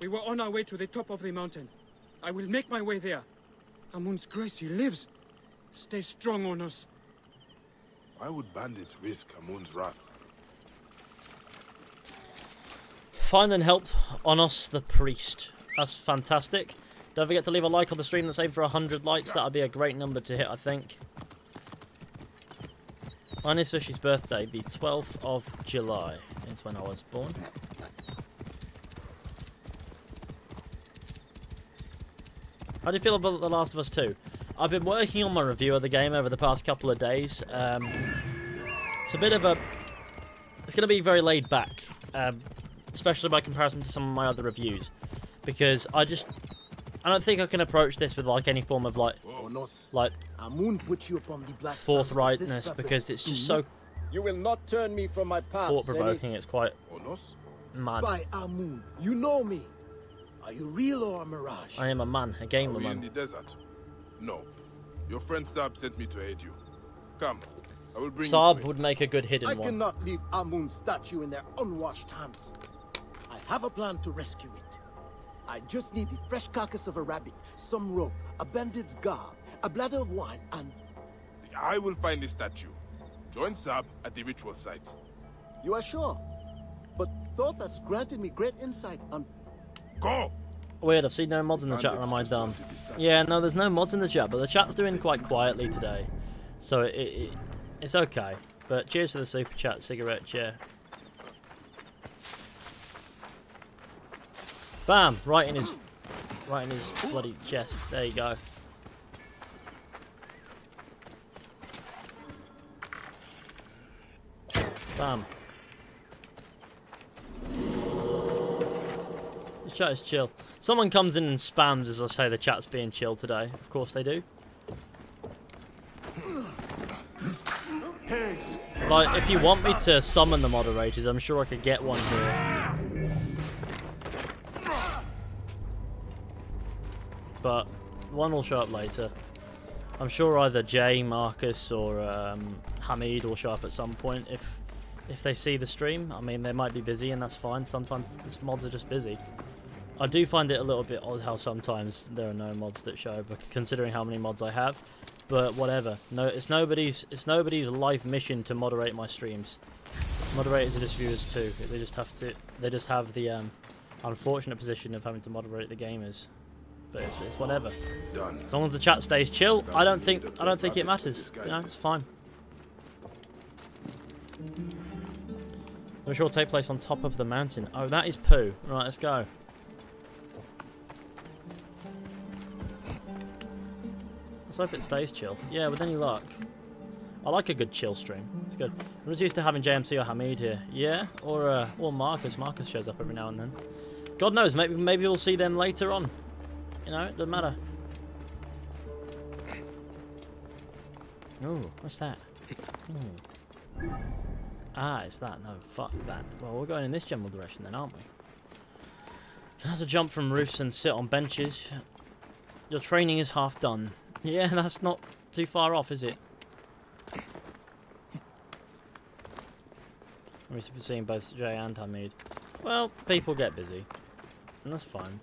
We were on our way to the top of the mountain. I will make my way there. Amun's grace, he lives. Stay strong, Onos. Why would bandits risk Amun's wrath? Find and helped Onos the priest. That's fantastic. Don't forget to leave a like on the stream that's aim for 100 likes. That would be a great number to hit, I think. On his Fishy's birthday, the 12th of July, is when I was born. How do you feel about The Last of Us 2? I've been working on my review of the game over the past couple of days. Um, it's a bit of a... It's going to be very laid back, um, especially by comparison to some of my other reviews. Because I just... I don't think I can approach this with like any form of like like put you upon the black sands for this forthrightness because it's just so You will not turn me from my path, Thought provoking, It's quite mad. By Amun, you know me. Are you real or a mirage? I am a man, a gamer we in man. the desert? No. Your friend Saab sent me to aid you. Come. I will bring you Saab to would make a good I hidden one. I cannot leave Amun's statue in their unwashed hands. I have a plan to rescue it. I just need the fresh carcass of a rabbit, some rope, a bandit's garb, a bladder of wine, and I will find the statue. Join Saab at the ritual site. you are sure? But thought has granted me great insight on Go! Weird, I've seen no mods in the chat, Bandits am I dumb? wanted the statue. Yeah, no, there's no mods in the chat, but the chat's doing quite quietly today. So it, it, it's okay. But cheers to the super chat, cigarette chair. Bam! Right in his, right in his bloody chest. There you go. Bam. The chat is chill. Someone comes in and spams as I say the chat's being chill today. Of course they do. Like, if you want me to summon the moderators, I'm sure I could get one here. But one will show up later. I'm sure either Jay, Marcus, or um, Hamid will show up at some point if if they see the stream. I mean, they might be busy, and that's fine. Sometimes these mods are just busy. I do find it a little bit odd how sometimes there are no mods that show, but considering how many mods I have. But whatever. No, it's nobody's. It's nobody's life mission to moderate my streams. Moderators are just viewers too. They just have to. They just have the um, unfortunate position of having to moderate the gamers. But it's, it's whatever. Done. As long as the chat stays chill, I don't think. I don't think it matters. You know, it's fine. I'm sure it'll take place on top of the mountain. Oh, that is poo. Right, let's go. Let's hope it stays chill. Yeah, with any luck. I like a good chill stream. It's good. I'm just used to having JMC or Hamid here. Yeah, or uh, or Marcus. Marcus shows up every now and then. God knows, maybe maybe we'll see them later on. You know, it doesn't matter. Oh, what's that? Oh. Ah, it's that. No, fuck that. Well, we're going in this general direction then, aren't we? You have to jump from roofs and sit on benches. Your training is half done. Yeah, that's not too far off, is it? We're seeing both Jay and Hamid. Well, people get busy. And that's fine.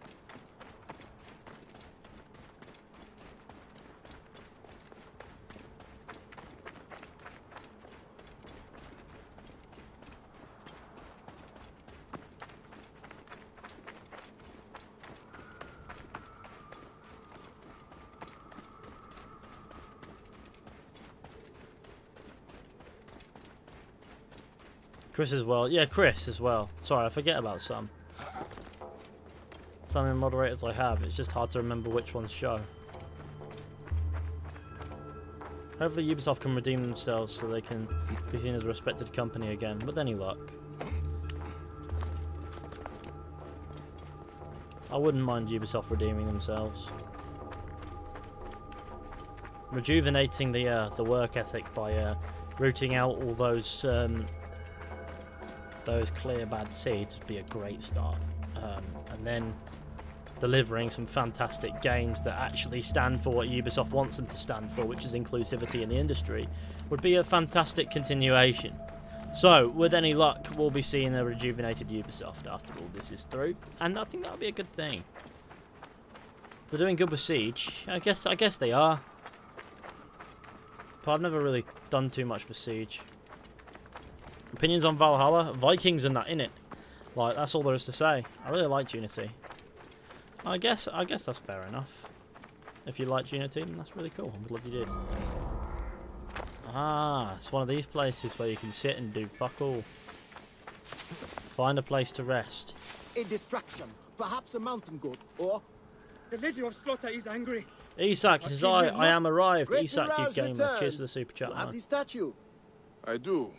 Chris as well. Yeah, Chris as well. Sorry, I forget about some. Some moderators I have, it's just hard to remember which ones show. Hopefully Ubisoft can redeem themselves so they can be seen as a respected company again, with any luck. I wouldn't mind Ubisoft redeeming themselves. Rejuvenating the uh, the work ethic by uh, rooting out all those um, those clear bad seeds would be a great start. Um, and then delivering some fantastic games that actually stand for what Ubisoft wants them to stand for, which is inclusivity in the industry, would be a fantastic continuation. So, with any luck, we'll be seeing a rejuvenated Ubisoft after all this is through, and I think that would be a good thing. They're doing good with Siege. I guess I guess they are. But I've never really done too much for Siege. Opinions on Valhalla? Vikings and that in it. Like that's all there is to say. I really liked Unity. I guess I guess that's fair enough. If you liked Unity, then that's really cool. I'm glad you did. Ah, it's one of these places where you can sit and do fuck all. Find a place to rest. A distraction. Perhaps a mountain goat, or... The Lady of Slaughter is angry. Isak, it is I. I am arrived. Great Isak, you Mirage gamer. returns. Cheers for the super chat, You have the statue. I do.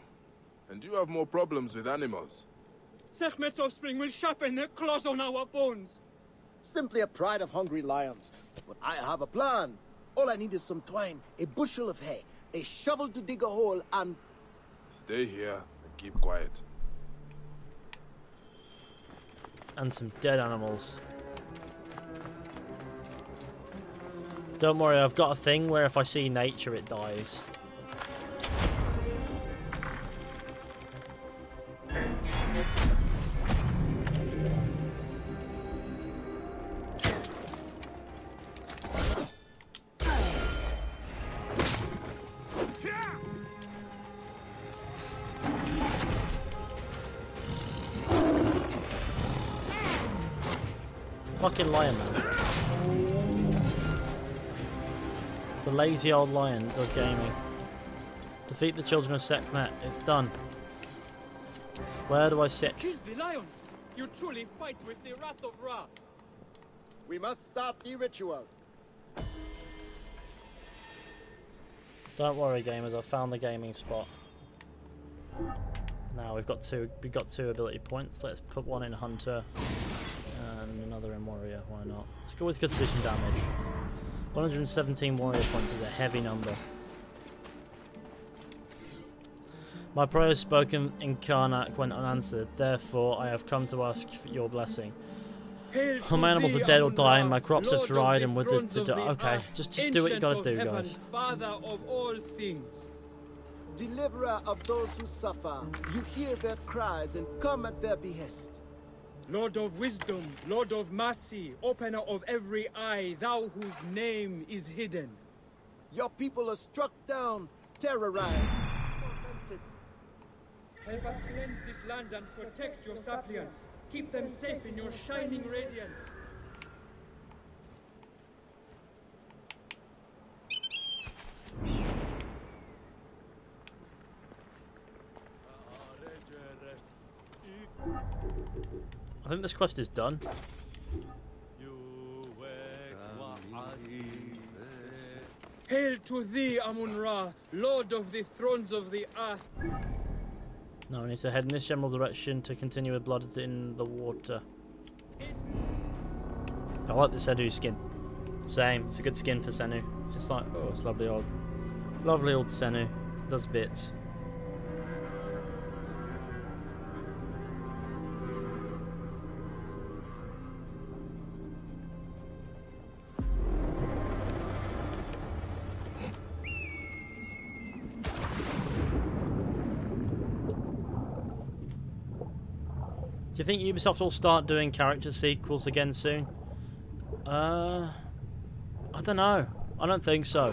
And you have more problems with animals. Sekhmet's offspring will sharpen their claws on our bones. Simply a pride of hungry lions. But I have a plan. All I need is some twine, a bushel of hay, a shovel to dig a hole, and... Stay here and keep quiet. And some dead animals. Don't worry, I've got a thing where if I see nature, it dies. Lazy old lion does gaming. Defeat the children of Sekhmet. It's done. Where do I sit? Kill the lions. You truly fight with the wrath of Ra. We must start the ritual. Don't worry, gamers. I found the gaming spot. Now we've got two. We've got two ability points. Let's put one in hunter and another in warrior. Why not? It's always good to do some damage. 117 warrior points is a heavy number. My prayers spoken in Karnak went unanswered. Therefore, I have come to ask for your blessing. Hail my animals thee, are dead or dying, Amun-Ra, my crops have Lord of dried and withered to of die. the Okay, just- just do what you ancient gotta do, heaven, guys. Father of all things. Deliverer of those who suffer, you hear their cries and come at their behest. Lord of wisdom, Lord of mercy, opener of every eye, thou whose name is hidden. Your people are struck down, terrorized, tormented. Help us cleanse this land and protect your suppliants. Keep them safe in your shining radiance. I think this quest is done. Hail to thee, Amun-Ra, Lord of the thrones of the earth. Now I need to head in this general direction to continue with blood in the water. I like the Senu skin. Same, it's a good skin for Senu. It's like, oh, it's lovely old, lovely old Senu. Does bits. Think Ubisoft will start doing character sequels again soon? Uh, I don't know. I don't think so.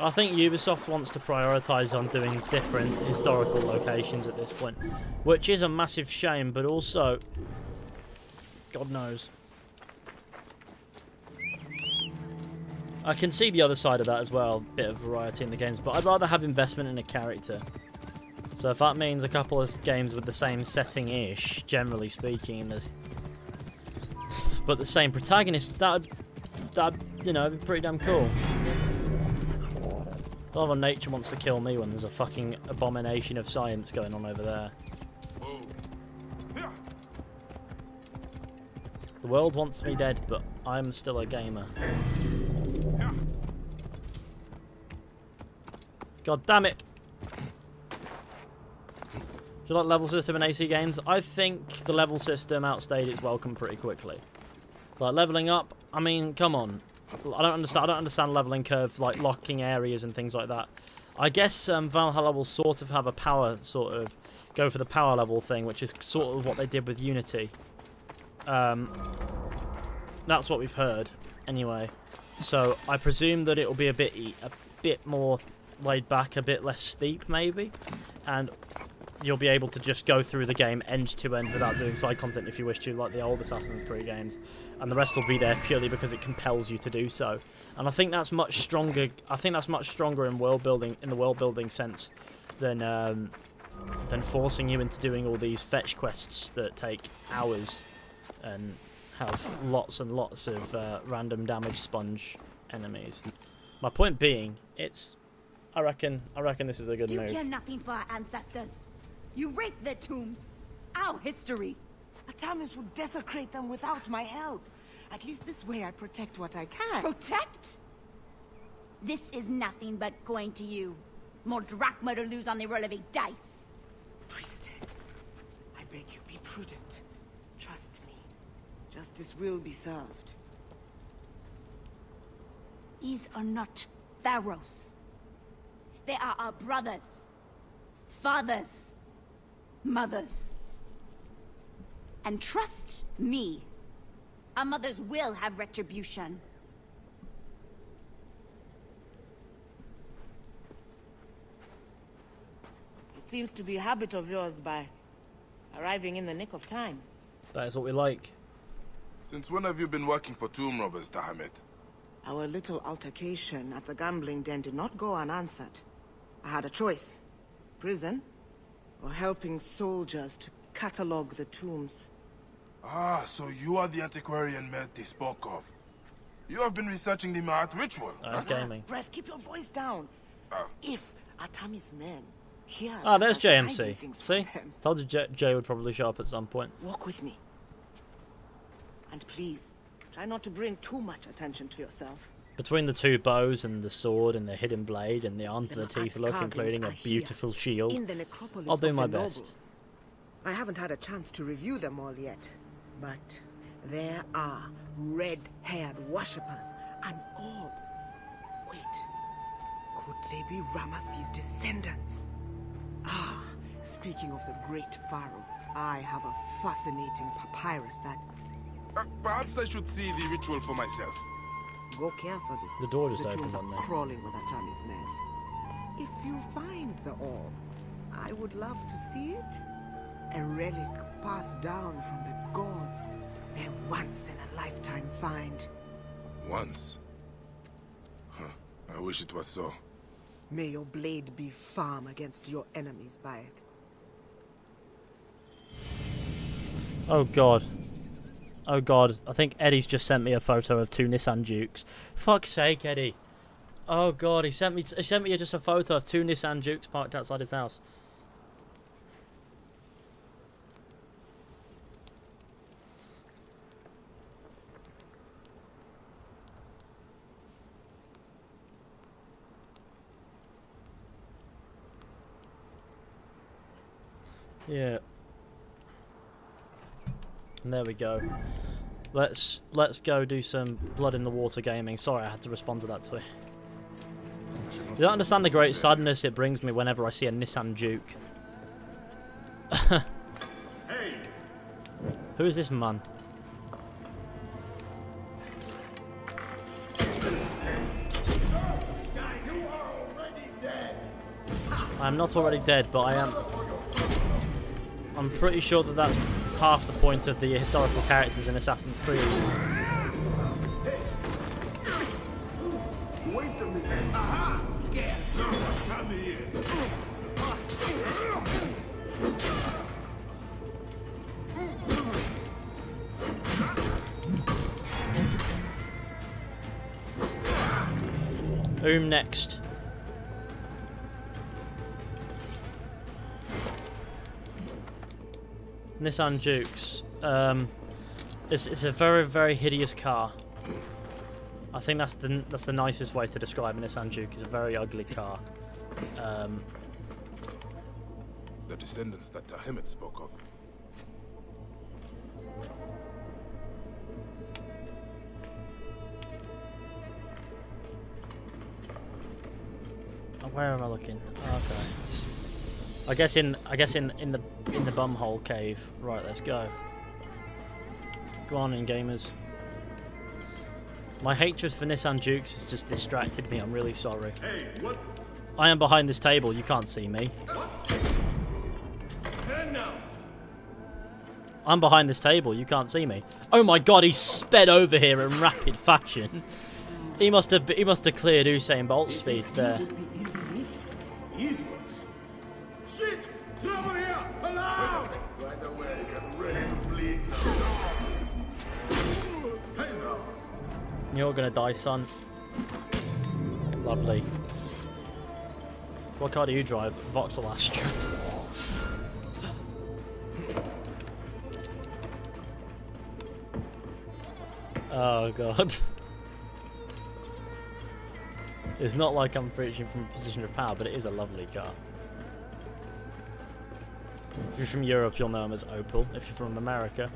I think Ubisoft wants to prioritise on doing different historical locations at this point, which is a massive shame, but also, God knows. I can see the other side of that as well, bit of variety in the games, but I'd rather have investment in a character. So if that means a couple of games with the same setting-ish, generally speaking, but the same protagonist, that that you know, be pretty damn cool. Father Nature wants to kill me when there's a fucking abomination of science going on over there. The world wants me dead, but I'm still a gamer. God damn it! Do you like level system in AC games? I think the level system outstayed its welcome pretty quickly. Like leveling up, I mean, come on. I don't understand. I don't understand leveling curve, like locking areas and things like that. I guess um, Valhalla will sort of have a power sort of go for the power level thing, which is sort of what they did with Unity. Um, that's what we've heard, anyway. So I presume that it will be a bit a bit more laid back, a bit less steep, maybe, and you'll be able to just go through the game end to end without doing side content if you wish to, like the old Assassin's Creed games. And the rest will be there purely because it compels you to do so. And I think that's much stronger. I think that's much stronger in world building, in the world building sense, than um, than forcing you into doing all these fetch quests that take hours and have lots and lots of uh, random damage sponge enemies. My point being, it's. I reckon. I reckon this is a good You move. care nothing for our ancestors. You raped their tombs. Our history. Atamis would desecrate them without my help. At least this way I protect what I can. Protect? This is nothing but going to you. More drachma to lose on the roll of a dice. Priestess, I beg you, be prudent. Trust me. Justice will be served. These are not pharaohs. They are our brothers, fathers, mothers. And trust me, our mothers will have retribution. It seems to be a habit of yours by arriving in the nick of time. That is what we like. Since when have you been working for tomb robbers, Dahamet? Our little altercation at the gambling den did not go unanswered. I had a choice. Prison, or helping soldiers to catalog the tombs. Ah, so you are the antiquarian Merti spoke of. You have been researching the Maat ritual. Oh, that's gaming. Breath, keep your voice down. Ah. If Atami's men hear Ah, there's JMC. See? them, Told you J, Jay would probably show up at some point. walk with me. And please, try not to bring too much attention to yourself. Between the two bows and the sword and the hidden blade and the arm to the The teeth look, including a are here, beautiful shield. In the necropolis I'll do my the best. nobles. I haven't had a chance to review them all yet, but there are red-haired worshippers and all. Wait, could they be Ramesses' descendants? Ah, speaking of the great pharaoh, I have a fascinating papyrus that Uh, perhaps I should see the ritual for myself. Go carefully. The door just the opened tombs are on me. crawling with Atami's men. If you find the orb, I would love to see it. A relic passed down from the gods. A once-in-a-lifetime find. Once. Huh. I wish it was so. May your blade be firm against your enemies, Bayek. Oh god. Oh god. I think Eddie's just sent me a photo of two Nissan Jukes. Fuck's sake, Eddie. Oh god, he sent me he sent me just a photo of two Nissan Jukes parked outside his house. Yeah. There we go. Let's let's go do some blood in the water gaming. Sorry, I had to respond to that tweet. You don't understand the great sadness it brings me whenever I see a Nissan Juke. Who is this man? I'm not already dead, but I am. I'm pretty sure that that's half the point of the historical characters in Assassin's Creed. Whom next? Nissan Jukes. Um, It's, it's a very, very hideous car. I think that's the that's the nicest way to describe Nissan Juke. It's a very ugly car. Um, The descendants that Tahemet spoke of. where am I looking? Okay. I guess in I guess in in the in the bumhole cave. Right, let's go. Go on in, gamers. My hatred for Nissan Jukes has just distracted me. I'm really sorry. Hey, what? I am behind this table. You can't see me. I'm behind this table. You can't see me. Oh my god, he sped over here in rapid fashion. He must have he must have cleared Usain Bolt speeds there. You're gonna die, son. Lovely. What car do you drive? Vauxhall Astra. oh god. It's not like I'm preaching from a position of power, but it is a lovely car. If you're from Europe, you'll know them as Opel. If you're from America,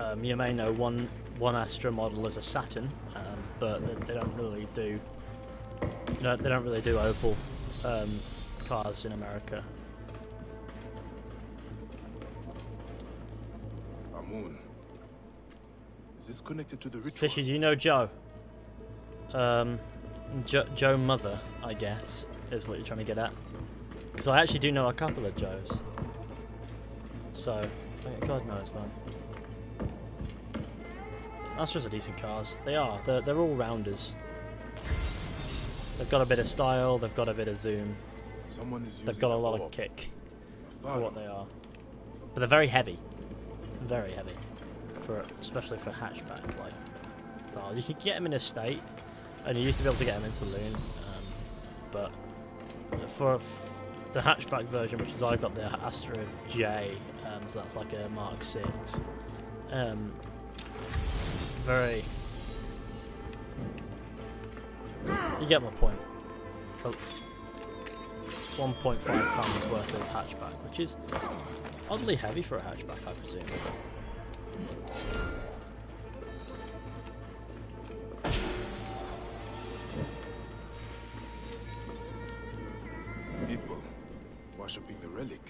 um, you may know one one Astra model as a Saturn, but they, they don't really do. No, they don't really do Opel um, cars in America. Amun. Is this connected to the ritual? Fishy, do you know Joe? Um, jo- Joe Mother, I guess, is what you're trying to get at. Because I actually do know a couple of Joes. So, God knows, man. Astras are decent cars. They are. They're, they're all rounders. They've got a bit of style, they've got a bit of zoom, Someone is they've got a lot of kick for what they are. But they're very heavy. Very heavy. For Especially for hatchback like style. You can get them in a state, and you used to be able to get them in saloon, um, but for f- the hatchback version, which is I've got the Astra J, um, so that's like a Mark 6. Um, very. You get my point. So, 1.5 tons worth of hatchback, which is oddly heavy for a hatchback, I presume. People worshipping the relic.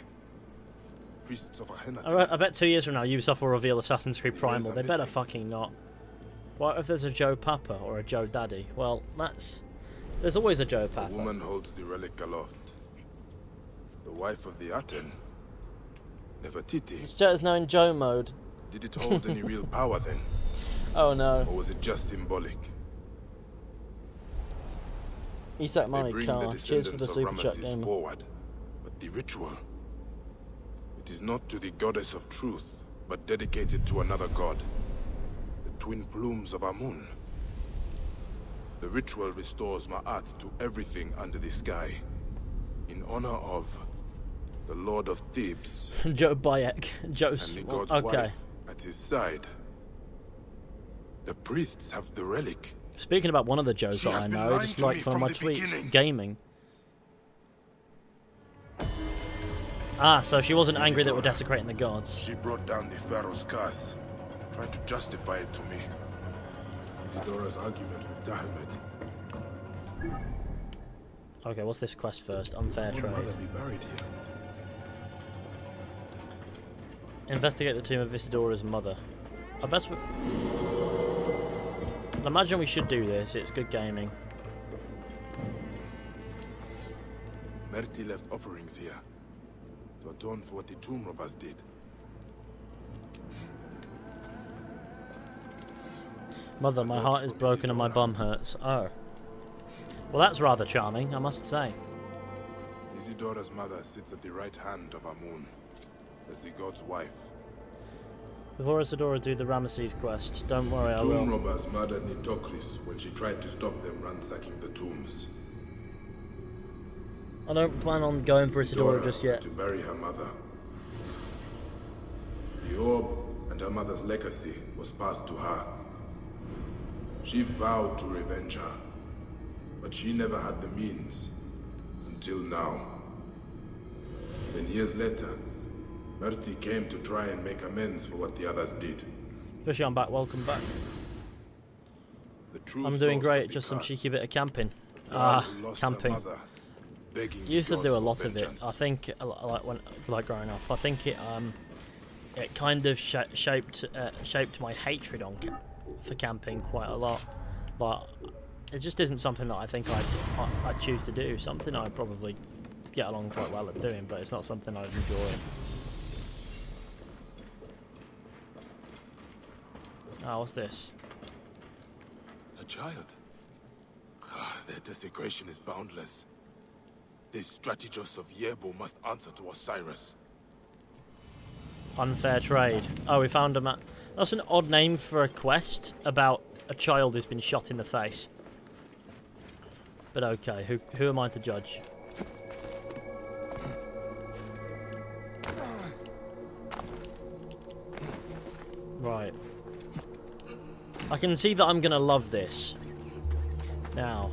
Priests of. I, bet two years from now Ubisoft will reveal Assassin's Creed Primal. They better fucking not. What if there's a Joe Papa or a Joe Daddy? Well, that's. There's always a Joe Papa. The woman holds the relic aloft. The wife of the Aten. Nefertiti. Joe's now in Joe mode. Did it hold any real power then? Oh no. Or was it just symbolic? Isak They Malik bring car. the Cheers for the super chat game. forward. But the ritual. It is not to the goddess of truth, but dedicated to another god. Twin plumes of Amun. The ritual restores Ma'at to everything under the sky. In honor of the Lord of Thebes Joe Bayek. Joe's. and the god's okay. wife at his side. The priests have the relic. Speaking about one of the Joes that I know, just like from from my tweets, beginning. gaming. Ah, so she wasn't angry that we're desecrating the gods. She brought down the Pharaoh's curse, tried to justify it to me. Isidora's argument with Dahamet. Okay, what's this quest first? Unfair Would trade. mother be buried here? Investigate the tomb of Isidora's mother. I best. We... I imagine we should do this. It's good gaming. Merti left offerings here to atone for what the tomb robbers did. Mother, my heart is broken and my bum hurts. Oh. Well, that's rather charming, I must say. Isidora's mother sits at the right hand of Amun as the god's wife. Before Isidora do the Ramesses quest, don't worry, I will. Tomb robbers murdered Nitocris when she tried to stop them ransacking the tombs. I don't plan on going for Isidora Isidora just yet. To bury her mother. The orb and her mother's legacy was passed to her. She vowed to revenge her, but she never had the means, until now. Then years later, Murti came to try and make amends for what the others did. Fishy, I'm back. Welcome back. I'm doing great. Just some cheeky bit of camping. Ah, camping. mother, begging the Used to do a lot of it. I think, like when, like growing up, I think it um, it kind of sh shaped uh, shaped my hatred on for camping quite a lot. But it just isn't something that I think I'd I- choose to do. Something I'd probably get along quite well at doing, but it's not something I'd enjoy. Ah, what's this? A child? Ah, Their desecration is boundless. This strategos of Yebu must answer to Osiris. Unfair trade. Oh, we found a ma- That's an odd name for a quest about a child who's been shot in the face. But okay, who who am I to judge? Right. I can see that I'm gonna love this. Now,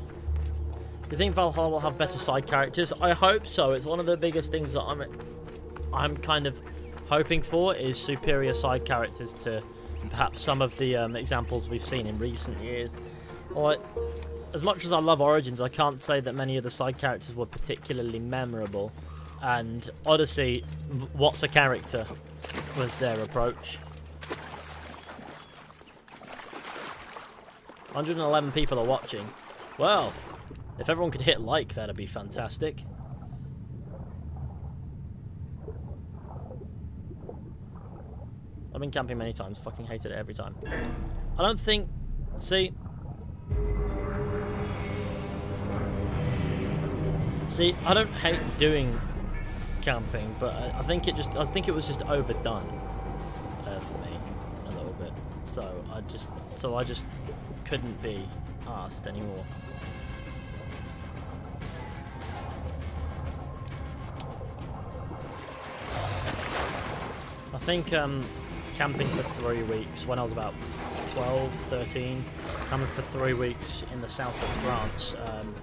do you think Valhalla will have better side characters? I hope so. It's one of the biggest things that I'm I'm kind of hoping for is superior side characters to perhaps some of the um, examples we've seen in recent years. Like, as much as I love Origins, I can't say that many of the side characters were particularly memorable. And Odyssey, what's a character, was their approach. 111 people are watching. Well, if everyone could hit like, that'd be fantastic. I've been camping many times, fucking hated it every time. I don't think... See... See, I don't hate doing camping, but I, I think it just... I think it was just overdone uh, for me a little bit. So I just... So I just couldn't be asked anymore. I think um, camping for three weeks when I was about 12, 13, camping for three weeks in the south of France um,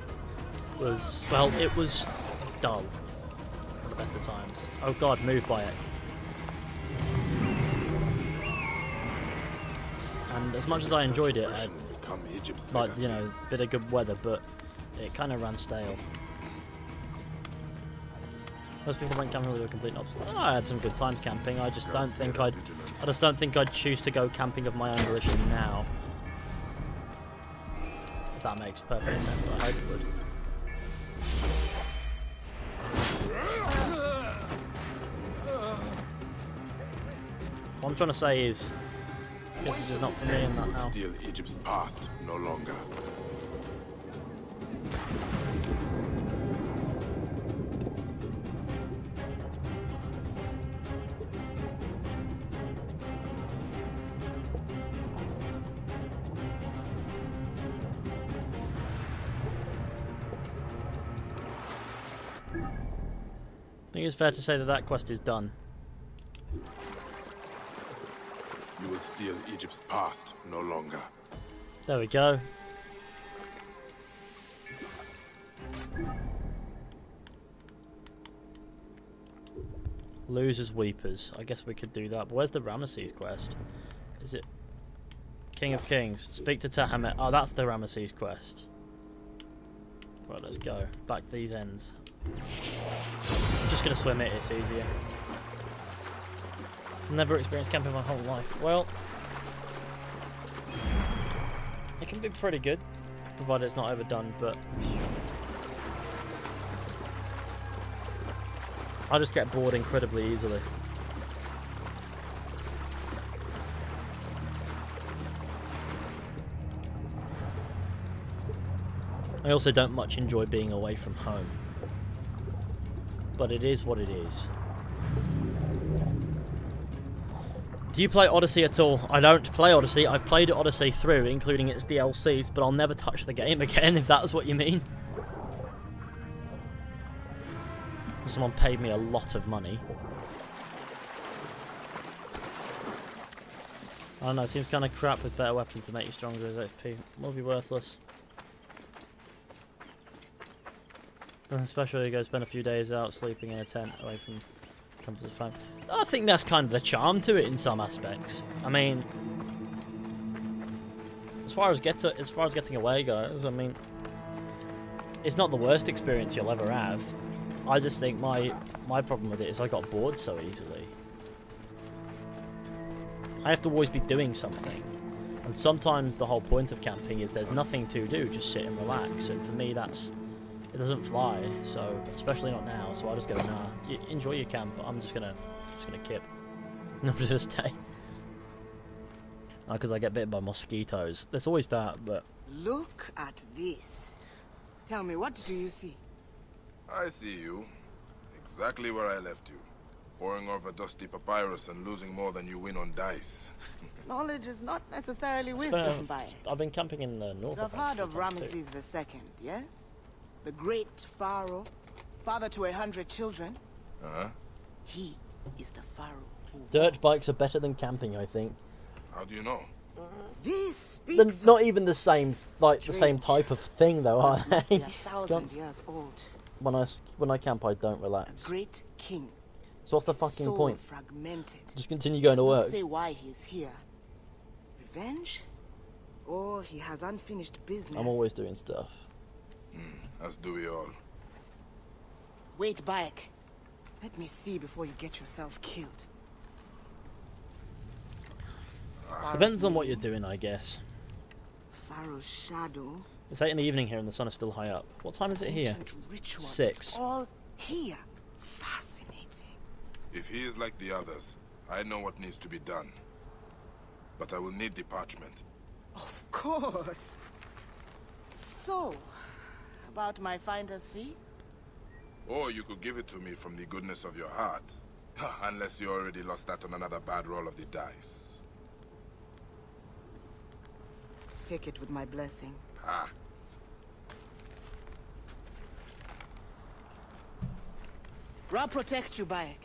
was, well, it was dull at the best of times. Oh god, move by it. And as much as I enjoyed it, I, Egypt's like, you know, bit of good weather, but it kind of ran stale. Most people went camping with a complete opposite. Oh, I had some good times camping. I just don't think I'd. I just don't think I'd choose to go camping of my own volition now. If that makes perfect sense. I hope it would. What I'm trying to say is, this is just not for me in that now. steal Egypt's past no longer. Think it's fair to say that that quest is done. You will steal Egypt's past no longer. There we go. Losers Weepers. I guess we could do that. But where's the Ramesses quest? Is it King of Kings? Speak to Tahamet. Oh, that's the Ramesses quest. Right, let's go. Back these ends. I'm just gonna swim it, it's easier. Never experienced camping my whole life. Well, it can be pretty good, provided it's not overdone, but... I just get bored incredibly easily. I also don't much enjoy being away from home. But it is what it is. Do you play Odyssey at all? I don't play Odyssey. I've played Odyssey through, including its DLCs, but I'll never touch the game again, if that's what you mean. Someone paid me a lot of money. I don't know, seems kind of crap with better weapons to make you stronger as XP. Will be worthless. Nothing special, you go spend a few days out sleeping in a tent away from of fame. I think that's kind of the charm to it in some aspects. I mean, as far as get to, as far as getting away goes, I mean, it's not the worst experience you'll ever have. I just think my my problem with it is I got bored so easily. I have to always be doing something. And sometimes the whole point of camping is there's nothing to do, just sit and relax. And for me, that's it doesn't fly. So especially not now. So I'll just go, nah, y enjoy your camp. But I'm just gonna just gonna kip. I'm just gonna stay. Uh, because I get bitten by mosquitoes. There's always that, but Look at this. Tell me, what do you see? I see you. Exactly where I left you. Poring over dusty papyrus and losing more than you win on dice. Knowledge is not necessarily It's wisdom, by. I've been camping in the north. You've heard of few times too. Ramesses II, yes? The great pharaoh, father to a hundred children. Huh? He is the pharaoh who Dirt bikes are better than camping, I think. How do you know? This They're not even the same, like the same type of thing, though, are of must be they? a thousand Don't- years old. when I s- when I camp, I don't relax. Great king. So what's the fucking soul point? fragmented. Just continue going to Does not work. say why he's here. Revenge? Or he has unfinished business. I'm always doing stuff. As do we all. Wait, Bayek. Let me see before you get yourself killed. Ah. Depends on what you're doing, I guess. Pharaoh's shadow. It's eight in the evening here, and the sun is still high up. What time is it here? ritual. Six. It's all here. Fascinating. If he is like the others, I know what needs to be done. But I will need the parchment. Of course. So, about my finder's fee? Or you could give it to me from the goodness of your heart. Unless you already lost that on another bad roll of the dice. Take it with my blessing. Ah, Ra protect you, Bayek.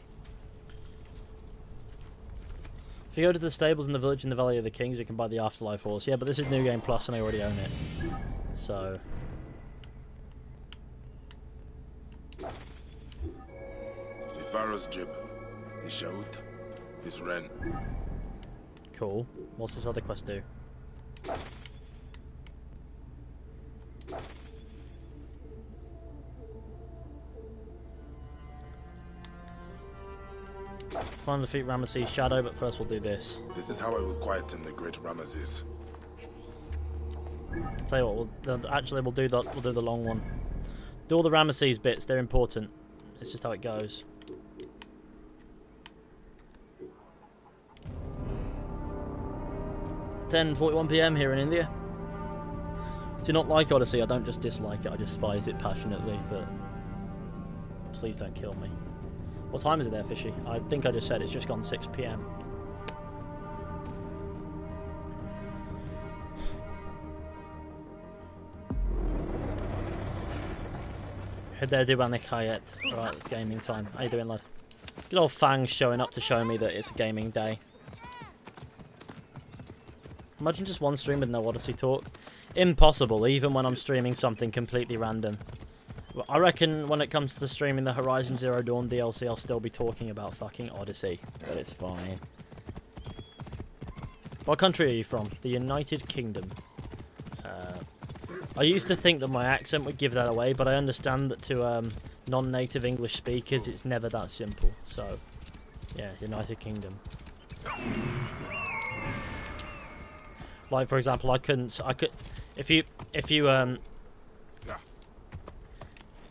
If you go to the stables in the village in the Valley of the Kings, you can buy the Afterlife horse. Yeah, but this is New Game Plus, and I already own it. So, Pharaoh's jib, the Shaut, this Ren. cool. What's this other quest do? Find defeat Ramesses' shadow, but first we'll do this. This is how I will quieten the great Ramesses. Tell you what, we'll, actually we'll do the we'll do the long one. Do all the Ramesses bits; they're important. It's just how it goes. Ten forty-one p.m. here in India. Do not like Odyssey? I don't just dislike it; I despise it passionately. But please don't kill me. What time is it there, Fishy? I think I just said it's just gone six p.m. Hideo Banikayet. Right, it's gaming time. How you doing, lad? Good old Fang showing up to show me that it's a gaming day. Imagine just one stream with no Odyssey talk. Impossible, even when I'm streaming something completely random. I reckon when it comes to streaming the Horizon Zero Dawn DLC, I'll still be talking about fucking Odyssey. But it's fine. What country are you from? The United Kingdom. Uh, I used to think that my accent would give that away, but I understand that to um, non-native English speakers, it's never that simple. So, yeah, United Kingdom. Like for example, I couldn't. I could, if you, if you um,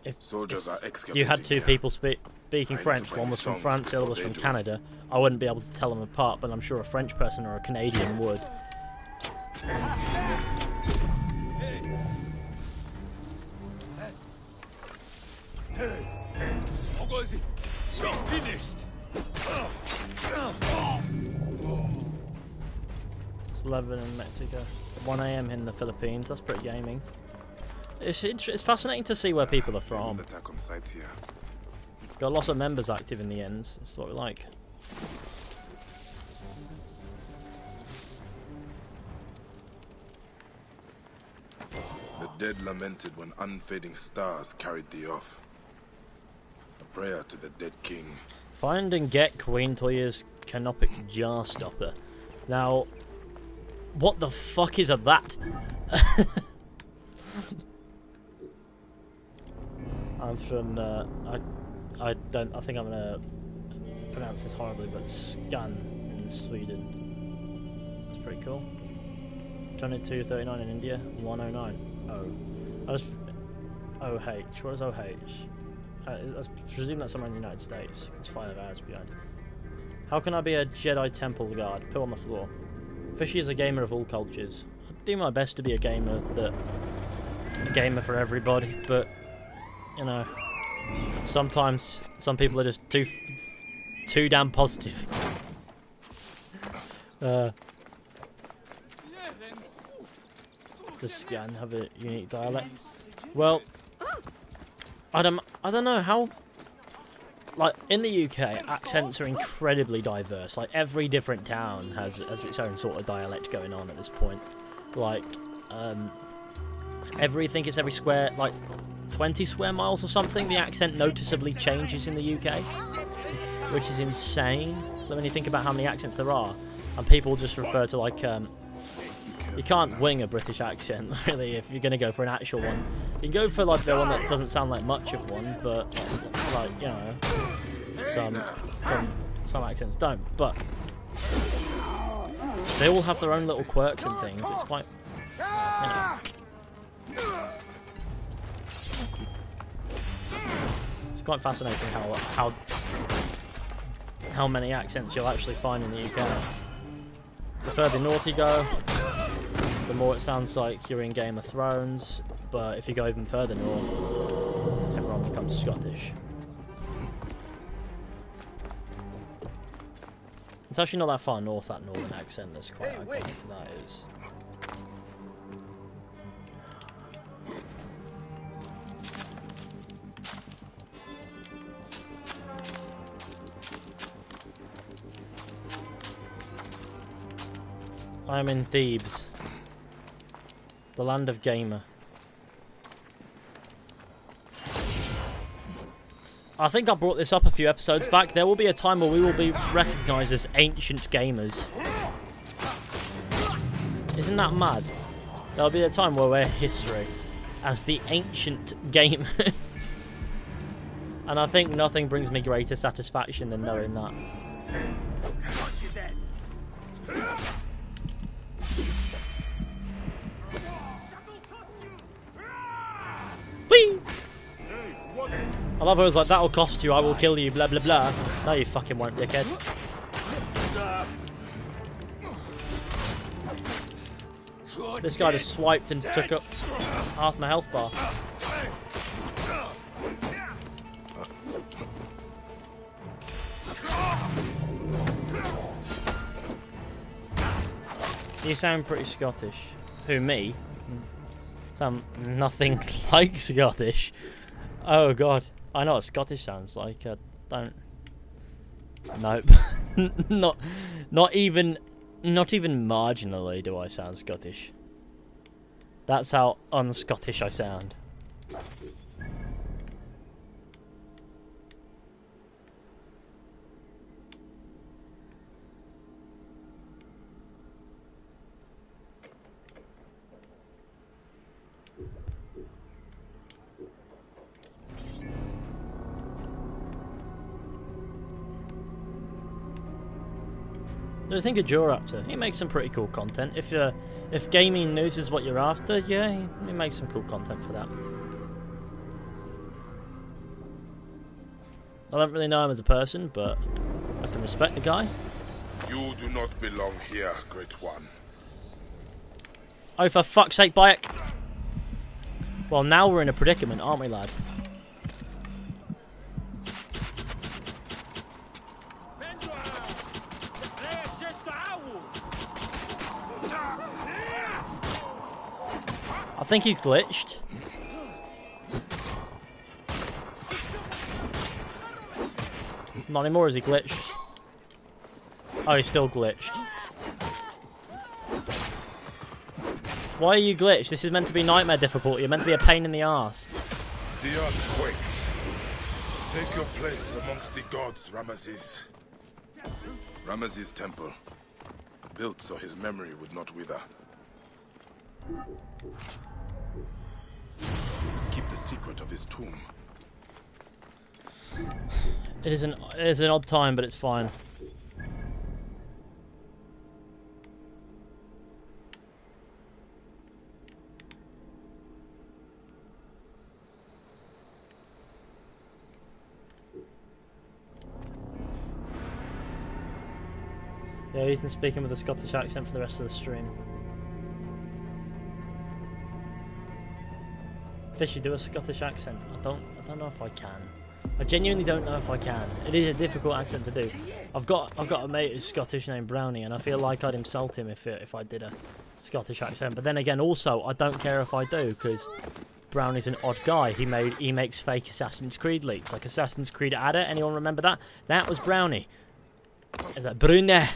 if, Soldiers are if you had two here. people speak, speaking I French, one was from France, the other was from do. Canada, I wouldn't be able to tell them apart, but I'm sure a French person or a Canadian would. Ogozi, you're 11 in Mexico. 1 a.m. in the Philippines. That's pretty gaming. It's, it's fascinating to see where people are from. Got lots of members active in the ends. That's what we like. The dead lamented when unfading stars carried thee off. A prayer to the dead king. Find and get Queen Tuya's canopic jar stopper. Now, what the fuck is a that? I'm from, uh, I, I don't, I think I'm gonna pronounce this horribly, but Scan in Sweden. It's pretty cool. 2239 in India, 109. Oh. I was, OH, what is OH? I presume that's somewhere in the United States. It's five hours behind. How can I be a Jedi Temple guard? Put on the floor. Fishy is a gamer of all cultures. I do my best to be a gamer that a gamer for everybody, but you know, sometimes some people are just too too damn positive. Uh, does Scan have a unique dialect? Well, I don't I don't know how like in the UK accents are incredibly diverse. Like every different town has has its own sort of dialect going on at this point. Like um everything is every square like 20 square miles or something the accent noticeably changes in the UK which is insane. When you think about how many accents there are and people just refer to like um you can't wing a British accent, really, if you're going to go for an actual one. You can go for, like, the one that doesn't sound like much of one, but, like, you know, some, some, some accents don't. But they all have their own little quirks and things. It's quite, you know, it's quite fascinating how, how, how many accents you'll actually find in the UK. The further north you go, the more it sounds like you're in Game of Thrones, but if you go even further north, everyone becomes Scottish. It's actually not that far north, that northern accent that's quite Hey, iconic to that is. I'm in Thebes, the land of gamer. I think I brought this up a few episodes back. There will be a time where we will be recognised as ancient gamers. Isn't that mad? There'll be a time where we're history as the ancient gamers. and I think nothing brings me greater satisfaction than knowing that. Love how like, that'll cost you, I will kill you, blah blah blah. No, you fucking won't, dickhead. This guy just swiped and took up half my health bar. You sound pretty Scottish. Who, me? Hmm. Sound nothing like Scottish. Oh god. I know what Scottish sounds like. I don't... Nope. not, not even, not even marginally do I sound Scottish. That's how un-Scottish I sound. You think of Joe? He makes some pretty cool content. If uh, if gaming news is what you're after, yeah, he, he makes some cool content for that. I don't really know him as a person, but I can respect the guy. You do not belong here, Great One. Oh, for fuck's sake, Bayek! Well, now we're in a predicament, aren't we, lad? Think he glitched. Not anymore, is he glitched? Oh, he's still glitched. Why are you glitched? This is meant to be nightmare difficulty. You're meant to be a pain in the ass. The earth quakes. Take your place amongst the gods, Ramesses. Ramesses' temple. Built so his memory would not wither. The secret of his tomb. It is an it is an odd time, but it's fine. Yeah, Ethan's speaking with a Scottish accent for the rest of the stream. Fishy, do a Scottish accent. I don't I don't know if I can. I genuinely don't know if I can. It is a difficult accent to do. I've got I've got a mate who's Scottish named Brownie, and I feel like I'd insult him if it, if I did a Scottish accent. But then again, also I don't care if I do because Brownie's an odd guy. He made he makes fake Assassin's Creed leaks, like Assassin's Creed Adder. Anyone remember that? That was Brownie. Is that Brune? I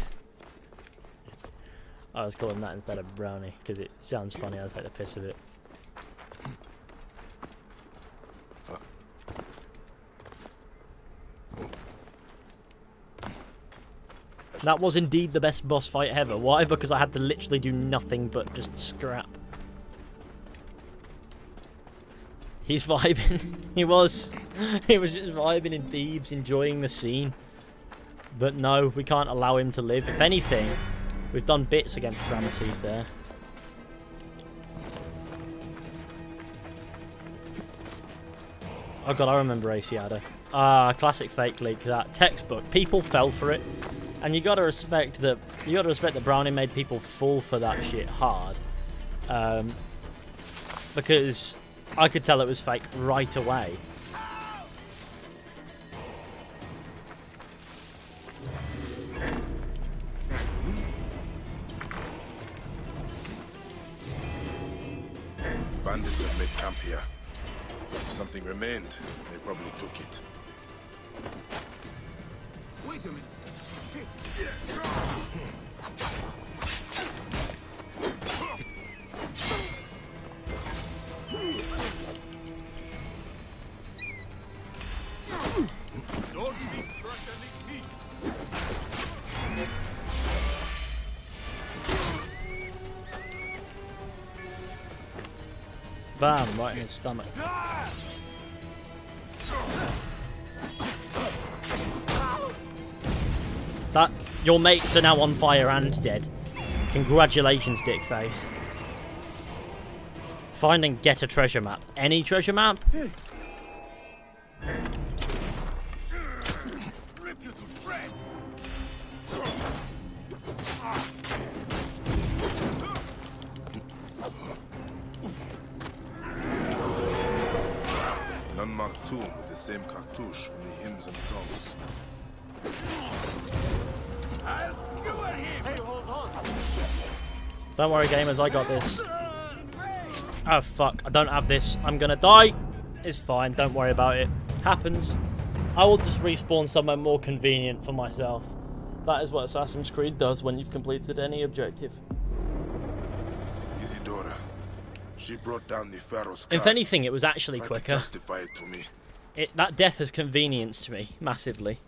was calling that instead of Brownie because it sounds funny. I take the piss of it. That was indeed the best boss fight ever. Why? Because I had to literally do nothing but just scrap. He's vibing. he was. He was just vibing in Thebes, enjoying the scene. But no, we can't allow him to live. If anything, we've done bits against Ramesses there. Oh god, I remember Asiada. Ah, classic fake leak, that textbook. People fell for it. And you gotta respect that you gotta respect that Brownie made people fall for that shit hard. Um, because I could tell it was fake right away. Stomach. That your mates are now on fire and dead. Congratulations, Dickface. Find and get a treasure map. Any treasure map? Gamers, I got this. Oh, fuck. I don't have this. I'm gonna die. It's fine. Don't worry about it. Happens. I will just respawn somewhere more convenient for myself. That is what Assassin's Creed does when you've completed any objective. Isidora. She brought down the Pharaoh's If anything, it was actually to quicker. justify it to me. It, that death has convenienced me massively.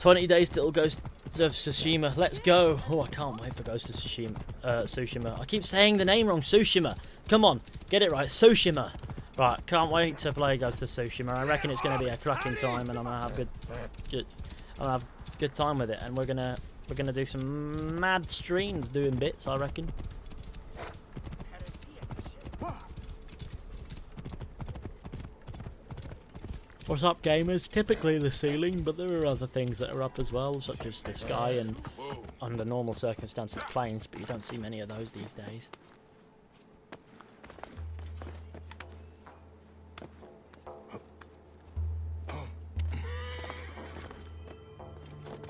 20 days till Ghost of Tsushima. Let's go. Oh, I can't wait for Ghost of Tsushima. Uh, Tsushima. I keep saying the name wrong. Tsushima. Come on, get it right. Tsushima. Right, can't wait to play Ghost of Tsushima. I reckon it's going to be a cracking time, and I'm gonna have good, good, I'm gonna have good time with it. And we're gonna, we're gonna do some mad streams doing bits. I reckon. What's up, gamers? Typically the ceiling, but there are other things that are up as well, such as the sky and, under normal circumstances, planes, but you don't see many of those these days.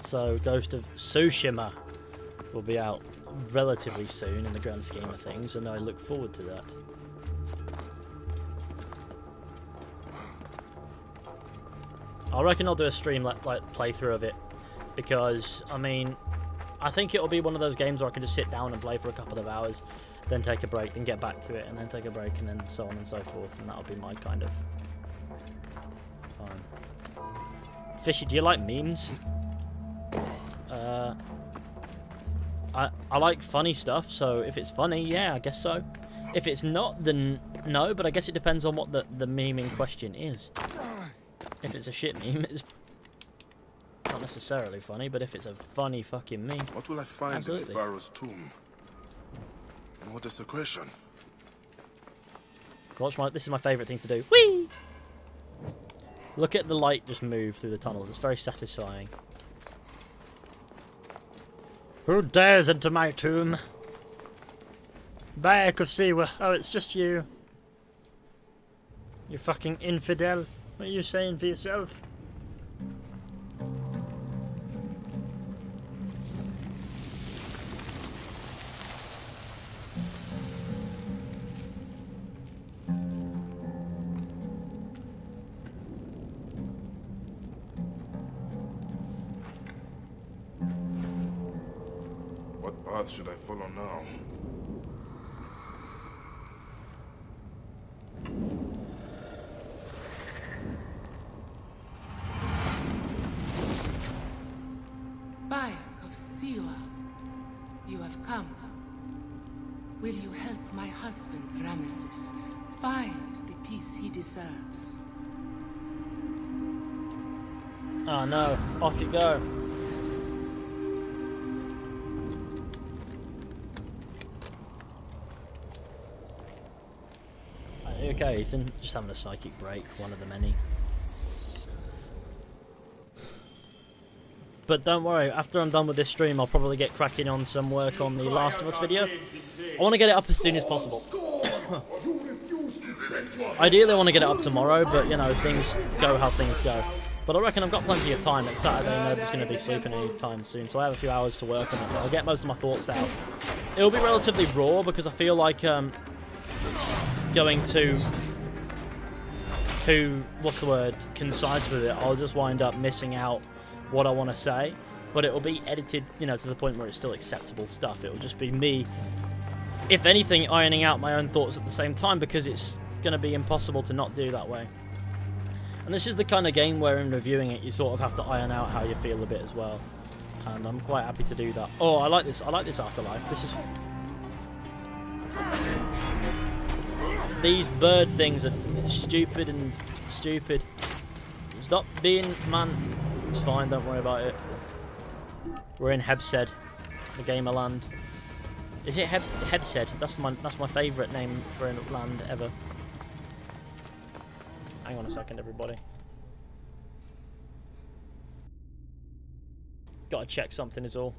So, Ghost of Tsushima will be out relatively soon in the grand scheme of things, and I look forward to that. I reckon I'll do a stream like, like playthrough of it because I mean I think it'll be one of those games where I can just sit down and play for a couple of hours, then take a break and get back to it, and then take a break, and then so on and so forth, and that'll be my kind of time. Fishy, do you like memes? Uh, I I like funny stuff, so if it's funny, yeah, I guess so. If it's not, then no, but I guess it depends on what the, the meme in question is. If it's a shit meme, it's not necessarily funny, but if it's a funny fucking meme... What will I find Absolutely. in the Pharaoh's tomb? More desecration. Watch my. This is my favourite thing to do. Whee! Look at the light just move through the tunnel. It's very satisfying. Who dares enter my tomb? Bayek of Siwa. Oh, it's just you. You fucking infidel. What are you saying for yourself? What path should I follow now? Siwa, you have come. Will you help my husband, Rameses, find the peace he deserves? Oh no, off you go. Okay, Ethan, just having a psychic break, one of the many. But don't worry, after I'm done with this stream, I'll probably get cracking on some work on the Last of Us video. I want to get it up as soon as possible. Ideally, I want to get it up tomorrow, but you know, things go how things go. But I reckon I've got plenty of time. It's Saturday, nobody's going to be sleeping anytime soon, so I have a few hours to work on it. I'll get most of my thoughts out. It'll be relatively raw because I feel like um, going to too, what's the word, concise with it, I'll just wind up missing out what I want to say. But it will be edited, you know, to the point where it's still acceptable stuff. It will just be me, if anything, ironing out my own thoughts at the same time because it's going to be impossible to not do that way. And this is the kind of game where in reviewing it you sort of have to iron out how you feel a bit as well. And I'm quite happy to do that. Oh, I like this. I like this afterlife. This is... These bird things are stupid and stupid. Stop being... Man, it's fine. Don't worry about it. We're in Hebsed, the gamer land. Is it Heb Hebsed? That's my that's my favourite name for a land ever. Hang on a second, everybody. Gotta check something is all.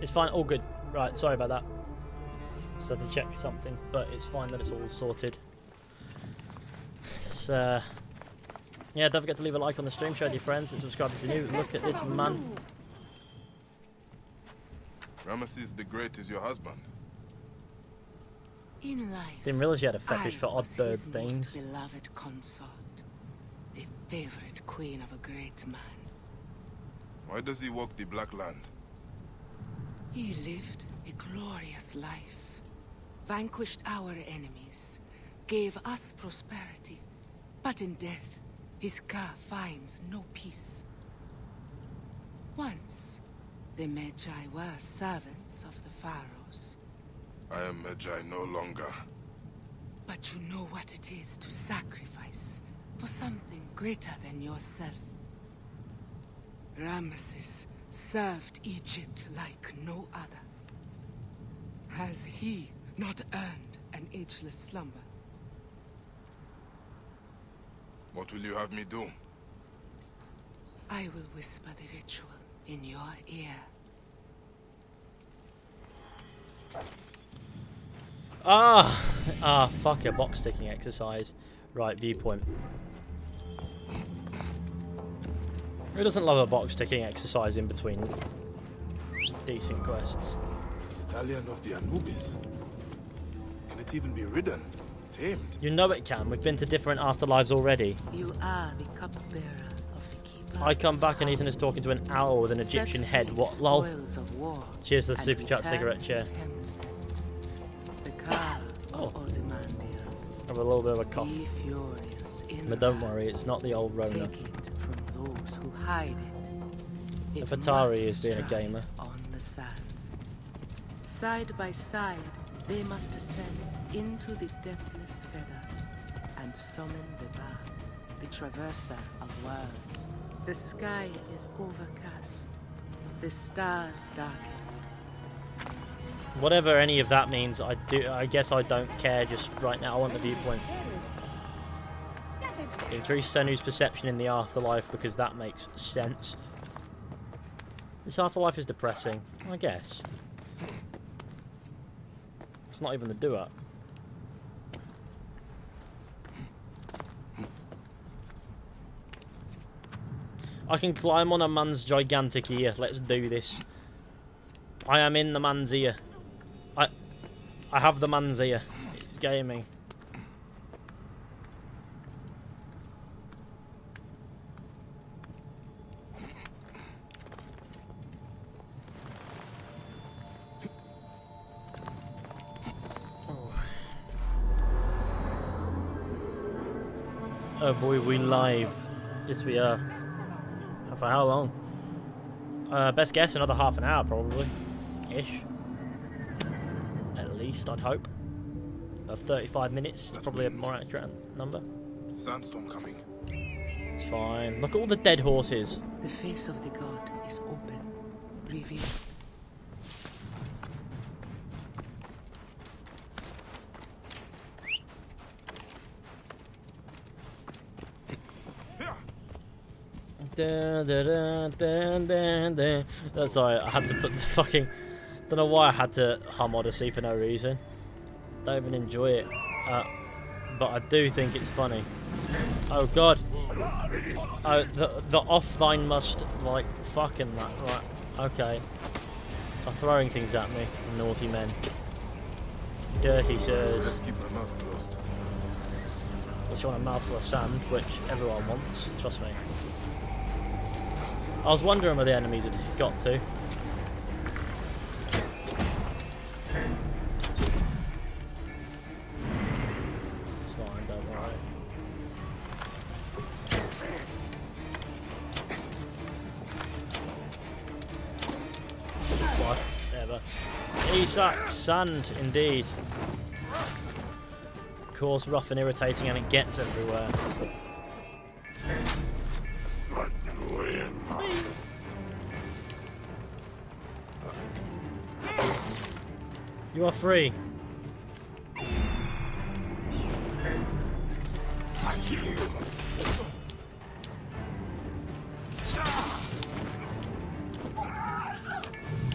It's fine, all good. Right, sorry about that. Just had to check something, but it's fine that it's all sorted. It's, uh, yeah, don't forget to leave a like on the stream, share with your friends, and subscribe if you're new. Look at this man. Ramesses the Great is your husband. In life, Didn't realize you had a fetish I for odd was bird his things. most beloved consort, the favorite queen of a great man. Why does he walk the Black Land? He lived a glorious life, vanquished our enemies, gave us prosperity, but in death, his Ka finds no peace. Once, the Medjay were servants of the pharaohs, I am Medjay no longer. but you know what it is to sacrifice for something greater than yourself. Ramesses served Egypt like no other. Has he not earned an ageless slumber? What will you have me do? I will whisper the ritual in your ear. Ah! Ah, fuck a box ticking exercise. Right, viewpoint. Who doesn't love a box ticking exercise in between decent quests. Stallion of the Anubis. Can it even be ridden? Tamed? You know it can. We've been to different afterlives already. You are the cupbearer of the keeper. I come back and Ethan is talking to an owl with an Egyptian free head. What lol? of war, Cheers to the super chat cigarette chair. his hemset. The Ka of Oh. Ozymandias. I have a little bit of a cough. Be furious in But don't worry, it's not the old Rona. Those who hide it. It is being a gamer. On the sands. Side by side, they must ascend into the deathless feathers and summon the Ba, the traverser of worlds. The sky is overcast. The stars darken. Whatever any of that means, I do. I guess I don't care. Just right now, I want the viewpoint. Increase Senu's perception in the afterlife because that makes sense. This afterlife is depressing, I guess. It's not even the do-up. I can climb on a man's gigantic ear. Let's do this. I am in the man's ear. I I have the man's ear. It's gaming. Boy, we live. Yes, we are. For how long? Uh, best guess, another half an hour, probably. Ish. At least, I'd hope. Uh, 35 minutes is probably a more accurate number. Sandstorm coming. It's fine. Look at all the dead horses. The face of the god is open, revealed. Sorry, I had to put the fucking. Don't know why I had to hum Odyssey for no reason. Don't even enjoy it. Uh, but I do think it's funny. Oh god. Oh, the the offline must like fucking that. Right. Okay. Are throwing things at me, naughty men. Dirty sirs. Let's keep my mouth closed. Unless you want a mouthful of sand, which everyone wants. Trust me. I was wondering where the enemies had got to. Whatever. Isak, sand, indeed. Of course, rough and irritating, and it gets everywhere. Are free.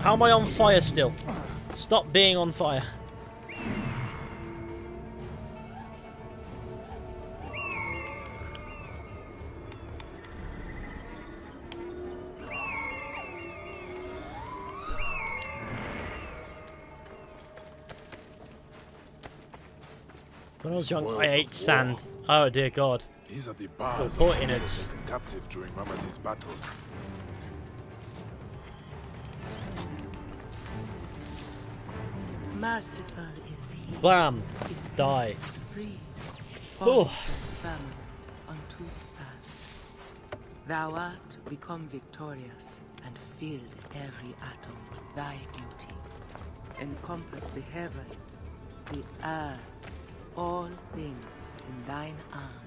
How am I on fire still? Stop being on fire. When I young, I Spoils of ate sand. Oh dear God. These are the bars poor of the innards. captive during Ramesses' battles. Merciful is he. Blam. Is Die. Free. Oh. All firmament unto the sun. Thou art become victorious and filled every atom with thy beauty. Encompass the heaven, the earth, all things in thine arms.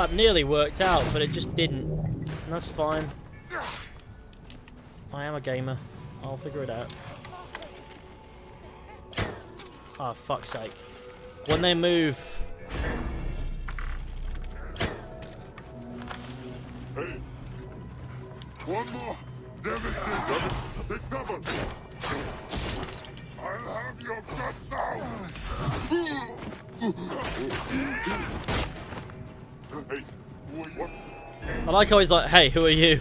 That nearly worked out, but it just didn't. And that's fine. I am a gamer. I'll figure it out. Oh, fuck's sake. When they move... I like how he's like, hey, who are you?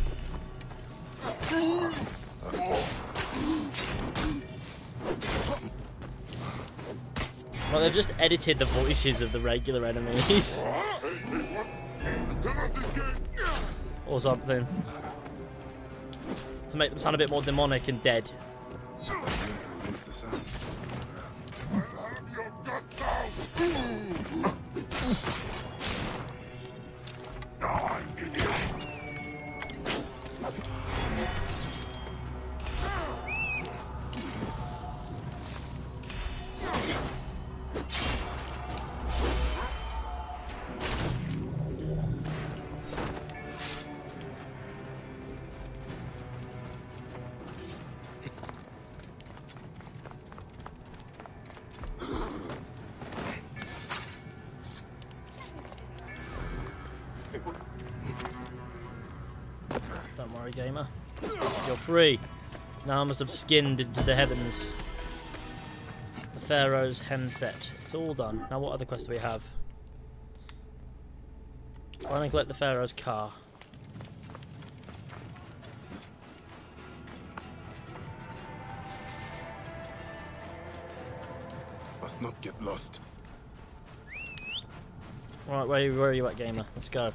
Well, they've just edited the voices of the regular enemies. Or something. To make them sound a bit more demonic and dead. Free. Now I must have skinned into the heavens. The Pharaoh's hem set. It's all done. Now what other quests do we have? Finally collect the Pharaoh's car. Must not get lost. Right, where, where are you at, gamer? Let's go.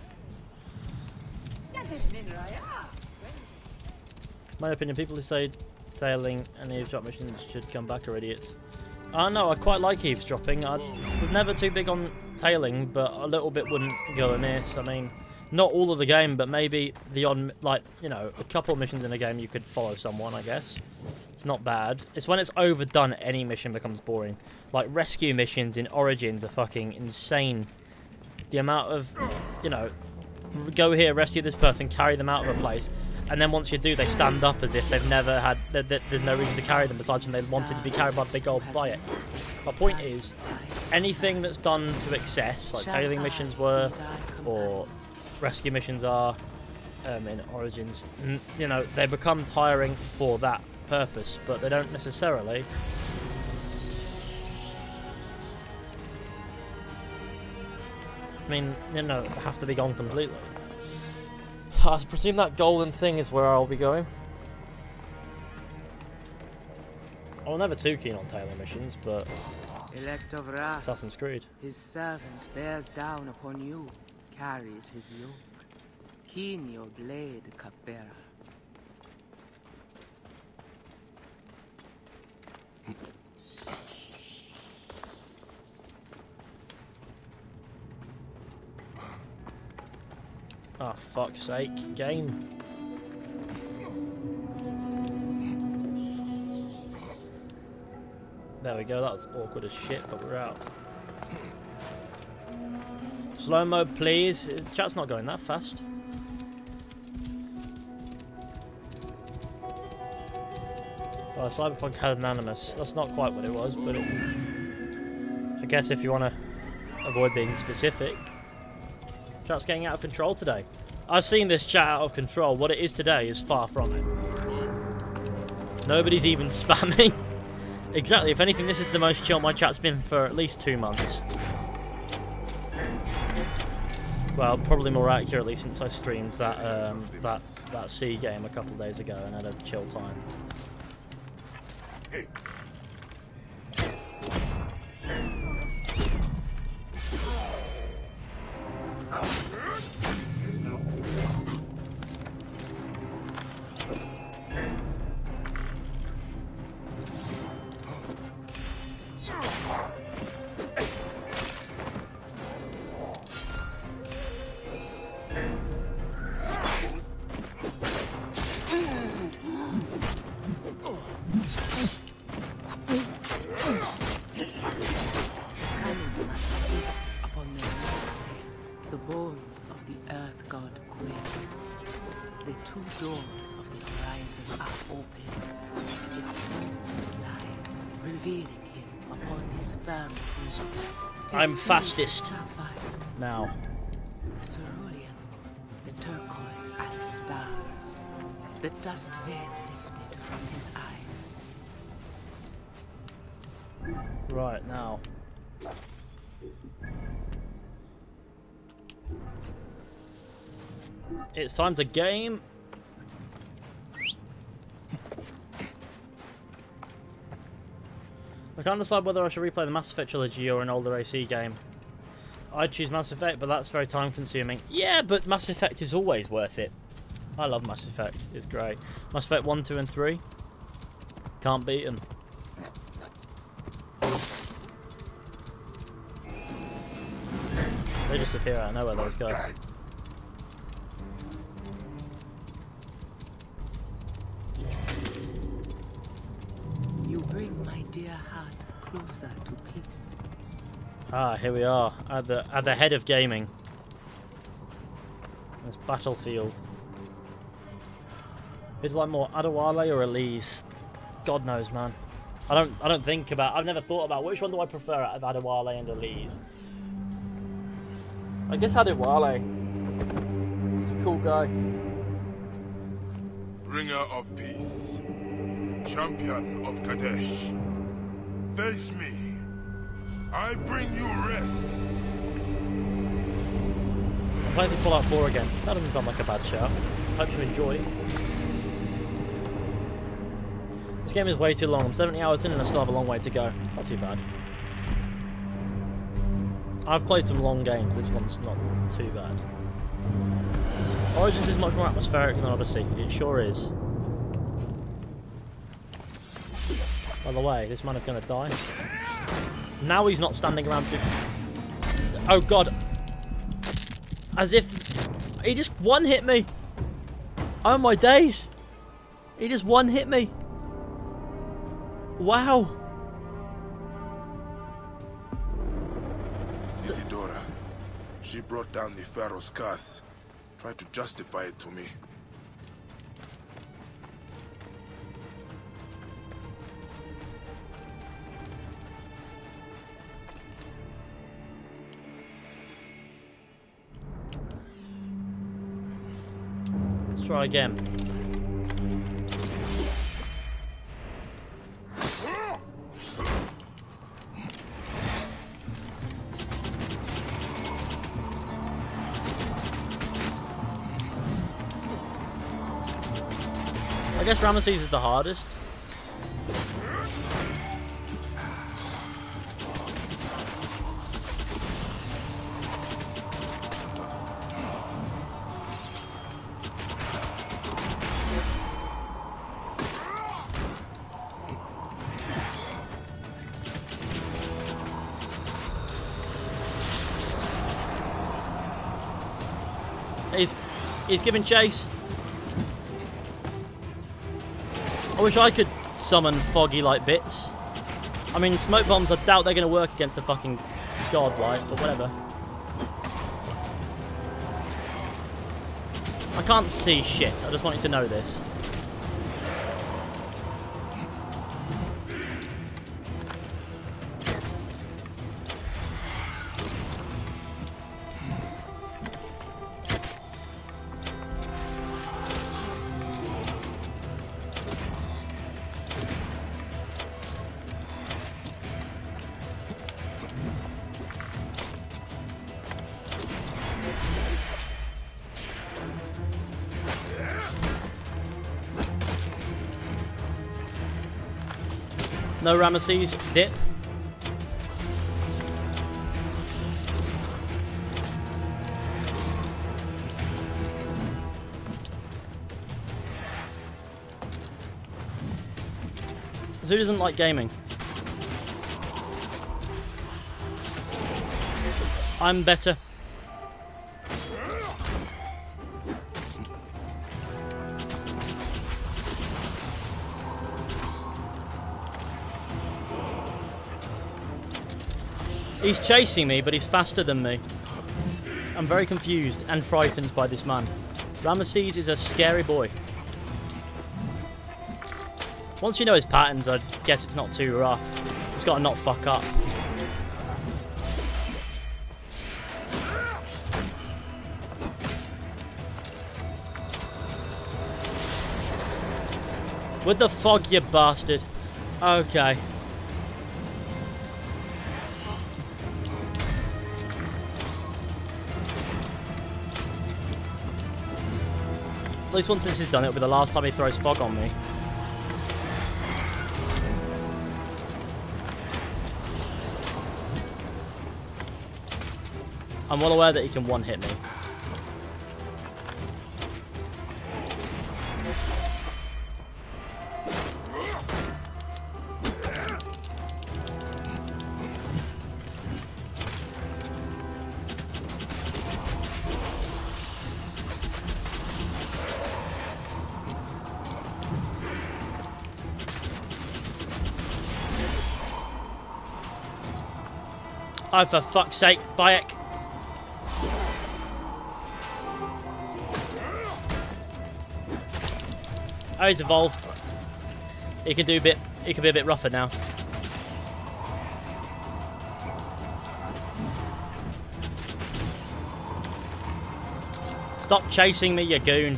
My opinion, people who say tailing and eavesdrop missions should come back are idiots. Ah, no, I quite like eavesdropping. I was never too big on tailing, but a little bit wouldn't go amiss. I mean, not all of the game, but maybe the on like you know a couple of missions in a game you could follow someone. I guess it's not bad. It's when it's overdone, any mission becomes boring. Like rescue missions in Origins are fucking insane. The amount of you know, go here, rescue this person, carry them out of a place, and then once you do, they stand up as if they've never had. There's no reason to carry them besides when they wanted to be carried by the big old it. My point is, anything that's done to excess, like tailing missions were, or rescue missions are um, in Origins, you know, they become tiring for that purpose, but they don't necessarily. I mean, you know, have to be gone completely. I presume that golden thing is where I'll be going. I'm never too keen on tailing missions, but Elect of Ra, Assassin's Creed. his servant bears down upon you, carries his yoke. Keen your blade, Capera. Oh, fuck's sake. Game. There we go, that was awkward as shit, but we're out. Slow mo, please. Is- Chat's not going that fast. Well, Cyberpunk had an Anonymous. That's not quite what it was, but it, I guess if you want to avoid being specific, Chat's getting out of control today. I've seen this chat out of control. What it is today is far from it. Nobody's even spamming. exactly. If anything, this is the most chill my chat's been for at least two months. Well, probably more accurately since I streamed that um, that that C game a couple days ago and had a chill time. quick. The two doors of the horizon are open. Its wings slide, revealing him upon his firm I'm fastest now. The cerulean, the turquoise as stars. The dust veil lifted from his eyes. Right now. It's time to game. I can't decide whether I should replay the Mass Effect trilogy or an older AC game. I'd choose Mass Effect, but that's very time consuming. Yeah, but Mass Effect is always worth it. I love Mass Effect. It's great. Mass Effect 1, 2, and 3. Can't beat them. They just appear out of nowhere, those guys. Closer to peace. Ah, here we are, at the, at the head of gaming. This battlefield. Who'd like more, Adewale or Elise? God knows, man. I don't, I don't think about. I've never thought about which one do I prefer out of Adewale and Elise. I guess Adewale. He's a cool guy. Bringer of peace. Champion of Kadesh. Face me. I bring you rest. I'm playing through Fallout 4 again. That doesn't sound like a bad show. Hope you enjoy. This game is way too long. I'm 70 hours in and I still have a long way to go. It's not too bad. I've played some long games. This one's not too bad. Origins is much more atmospheric than Odyssey. It sure is. By the way, this man is going to die. Now he's not standing around to... Oh god. As if... He just one-hit me. Oh my days. He just one-hit me. Wow. Isidora. She brought down the Pharaoh's curse. Tried to justify it to me. Let's try again. I guess Ramesses is the hardest. Giving chase. I wish I could summon foggy like bits. I mean, smoke bombs, I doubt they're going to work against the fucking god, right? But whatever. I can't see shit. I just want you to know this. Ramesses dip. Who doesn't like gaming? I'm better. He's chasing me, but he's faster than me. I'm very confused and frightened by this man. Ramesses is a scary boy. Once you know his patterns, I guess it's not too rough. Just gotta not fuck up. With the fog, you bastard. Okay. At least once this is done, it'll be the last time he throws fog on me. I'm well aware that he can one-hit me. Oh, for fuck's sake, Bayek. Oh, he's evolved. He can do a bit. He can be a bit rougher now. Stop chasing me, you goon.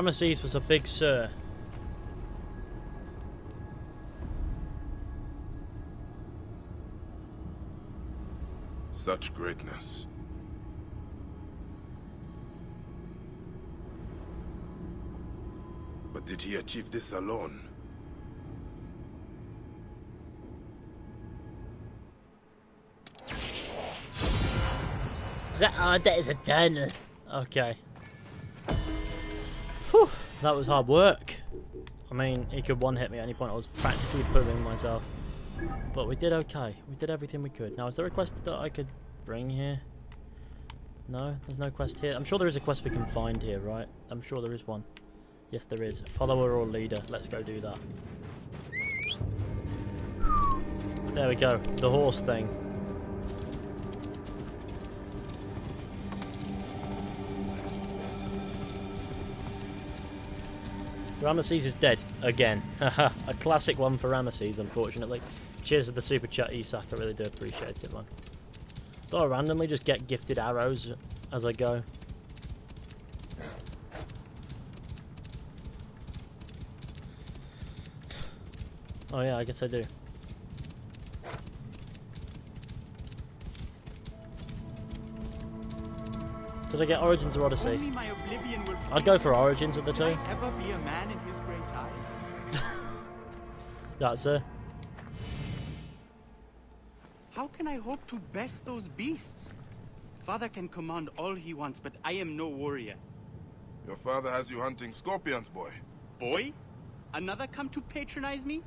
Ramesses was a big sir. Such greatness. But did he achieve this alone? Is That, uh, that is eternal. Okay. That was hard work. I mean, he could one-hit me at any point. I was practically pulling myself. But we did okay. We did everything we could. Now, is there a quest that I could bring here? No? There's no quest here? I'm sure there is a quest we can find here, right? I'm sure there is one. Yes, there is. Follower or leader. Let's go do that. There we go. The horse thing. Ramesses is dead again. a classic one for Ramesses, unfortunately. Cheers to the super chat, Isak. I really do appreciate it, man. Do I randomly just get gifted arrows as I go. Oh yeah, I guess I do. Did I get Origins or Odyssey? Only my oblivion will I'd go for Origins of the Can two. Ever be a man in his great eyes? That's it. How can I hope to best those beasts? Father can command all he wants, but I am no warrior. Your father has you hunting scorpions, boy. Boy? Another come to patronize me?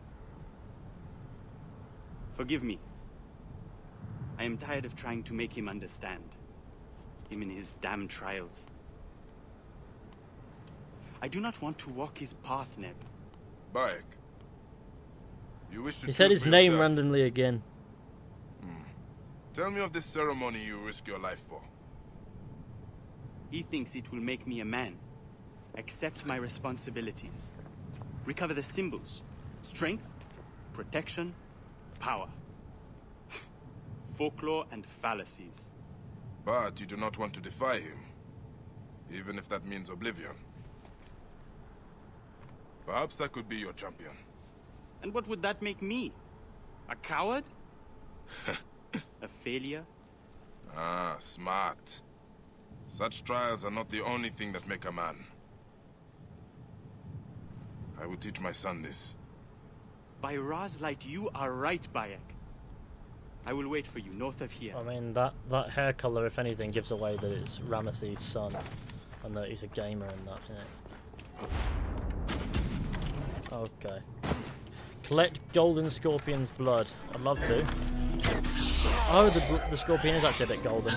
Forgive me. I am tired of trying to make him understand. Him in his damn trials. I do not want to walk his path, Neb. Bayek. You wish to He said his name yourself. randomly again. Hmm. Tell me of this ceremony you risk your life for. He thinks it will make me a man. Accept my responsibilities. Recover the symbols. Strength, protection, power. Folklore and fallacies. But you do not want to defy him, even if that means oblivion. Perhaps I could be your champion. And what would that make me? A coward? a failure? Ah, smart. Such trials are not the only thing that make a man. I will teach my son this. By Ra's light, you are right, Bayek. I will wait for you north of here. I mean, that, that hair colour, if anything, gives away that it's Ramesses' son. And that he's a gamer and that, innit? Okay. Collect Golden Scorpion's blood. I'd love to. Oh, the, the scorpion is actually a bit golden.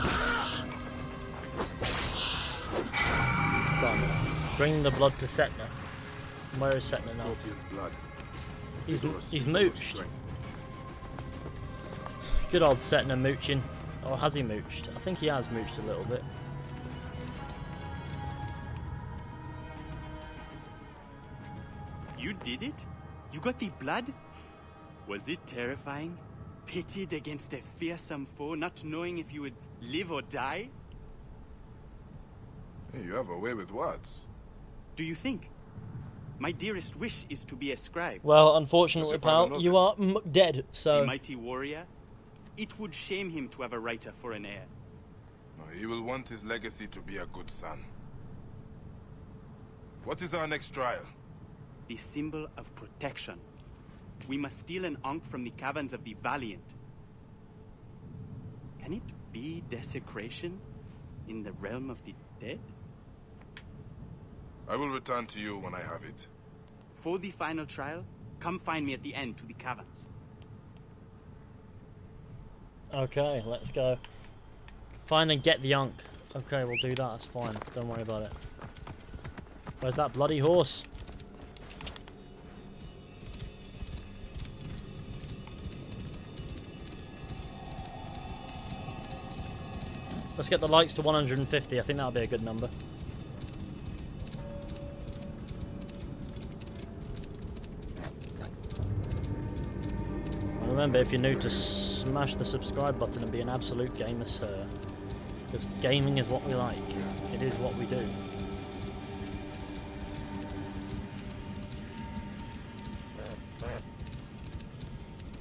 Done. Bring the blood to Setna. Where is Setna now? Scorpion's blood. He's, Or he's symbol of mooched. Strength. Good old Setna mooching. Or has he mooched? I think he has mooched a little bit. You did it? You got the blood? Was it terrifying? Pitted against a fearsome foe, not knowing if you would live or die? Hey, you have a way with words. Do you think? My dearest wish is to be a scribe. Well, unfortunately, Does your father pal, you are m- dead, A so... mighty warrior? It would shame him to have a writer for an heir. No, He will want his legacy to be a good son. What is our next trial? The symbol of protection. We must steal an Ankh from the caverns of the Valiant. Can it be desecration in the realm of the dead? I will return to you when I have it. For the final trial, come find me at the end to the caverns. Okay, let's go. Find and get the Ankh. Okay, we'll do that, that's fine. Don't worry about it. Where's that bloody horse? Let's get the likes to 150. I think that'll be a good number. Remember, if you're new to smash the subscribe button and be an absolute gamer, sir. Because gaming is what we like. It is what we do.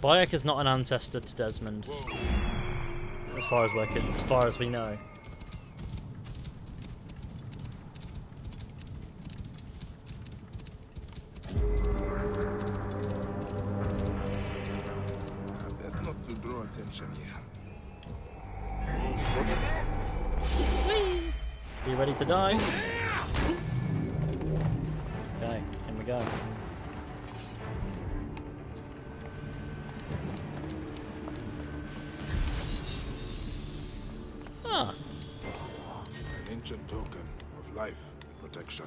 Bayek is not an ancestor to Desmond. As far as as far as we know. To die? Okay, here we go. Ah, An ancient token of life and protection.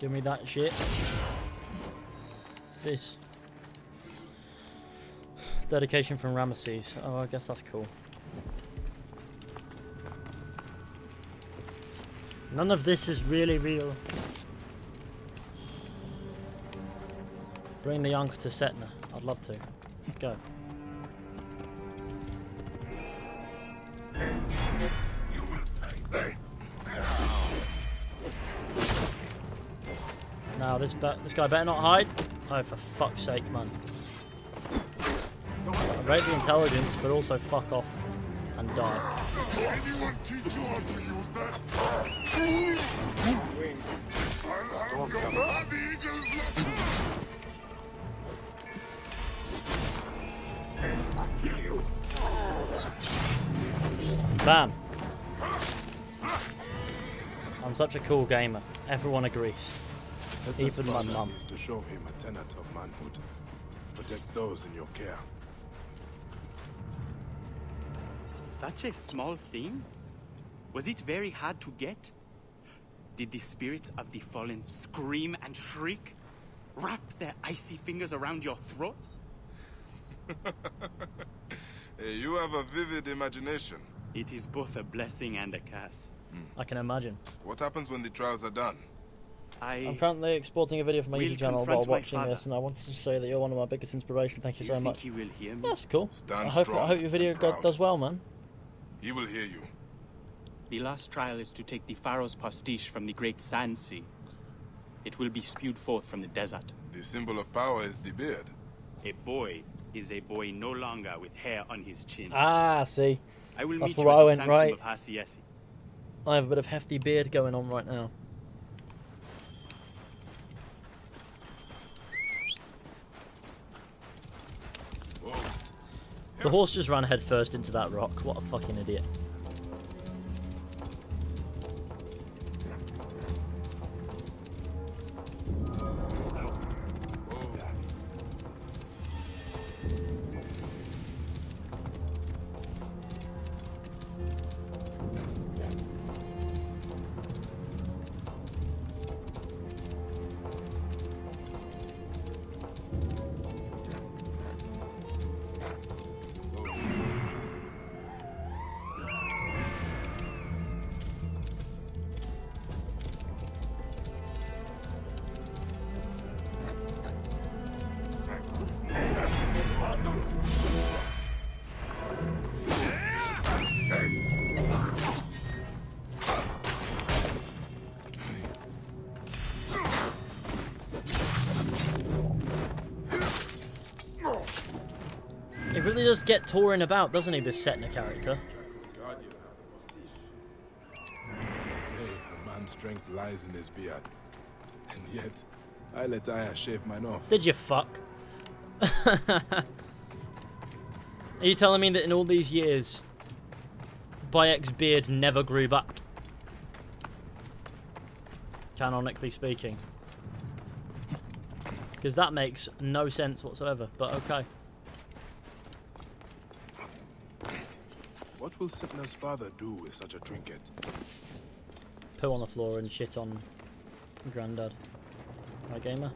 give me that shit. What's this? Dedication from Ramesses. Oh, I guess that's cool. None of this is really real. Bring the Ankh to Setna. I'd love to. Let's go. Now this this guy better not hide. Oh, for fuck's sake, man. I rate the intelligence, but also fuck off and die. Anyone teach you how to use that? I'll have your blood eagles. Bam. I'm such a cool gamer. Everyone agrees. Even my mum. is to show him a tenet of manhood. Protect those in your care. Such a small thing? Was it very hard to get? Did the spirits of the fallen scream and shriek? wrap their icy fingers around your throat? Hey, you have a vivid imagination. It is both a blessing and a curse. I can imagine. What happens when the trials are done? I I'm currently exporting a video from my YouTube channel while watching this, and I wanted to say that you're one of my biggest inspirations. Thank you Do you so think much. he will hear me? That's cool. Stand I hope, strong I hope your video and does well, man. He will hear you. The last trial is to take the Pharaoh's postiche from the great sand sea. It will be spewed forth from the desert. The symbol of power is the beard. A boy is a boy no longer with hair on his chin. Ah, see. I will That's meet where you I at the went sanctum right. of Hasiesi. I have a bit of hefty beard going on right now. The horse just ran headfirst into that rock. What a fucking idiot. Get touring about, doesn't he, this Setna character? They say a man's strength lies in his beard. And yet, I let Aya shave mine off. Did you fuck? Are you telling me that in all these years, Bayek's beard never grew back? Canonically speaking. Because that makes no sense whatsoever, but okay. What will Setna's father do with such a trinket? Poo on the floor and shit on Grandad. My gamer.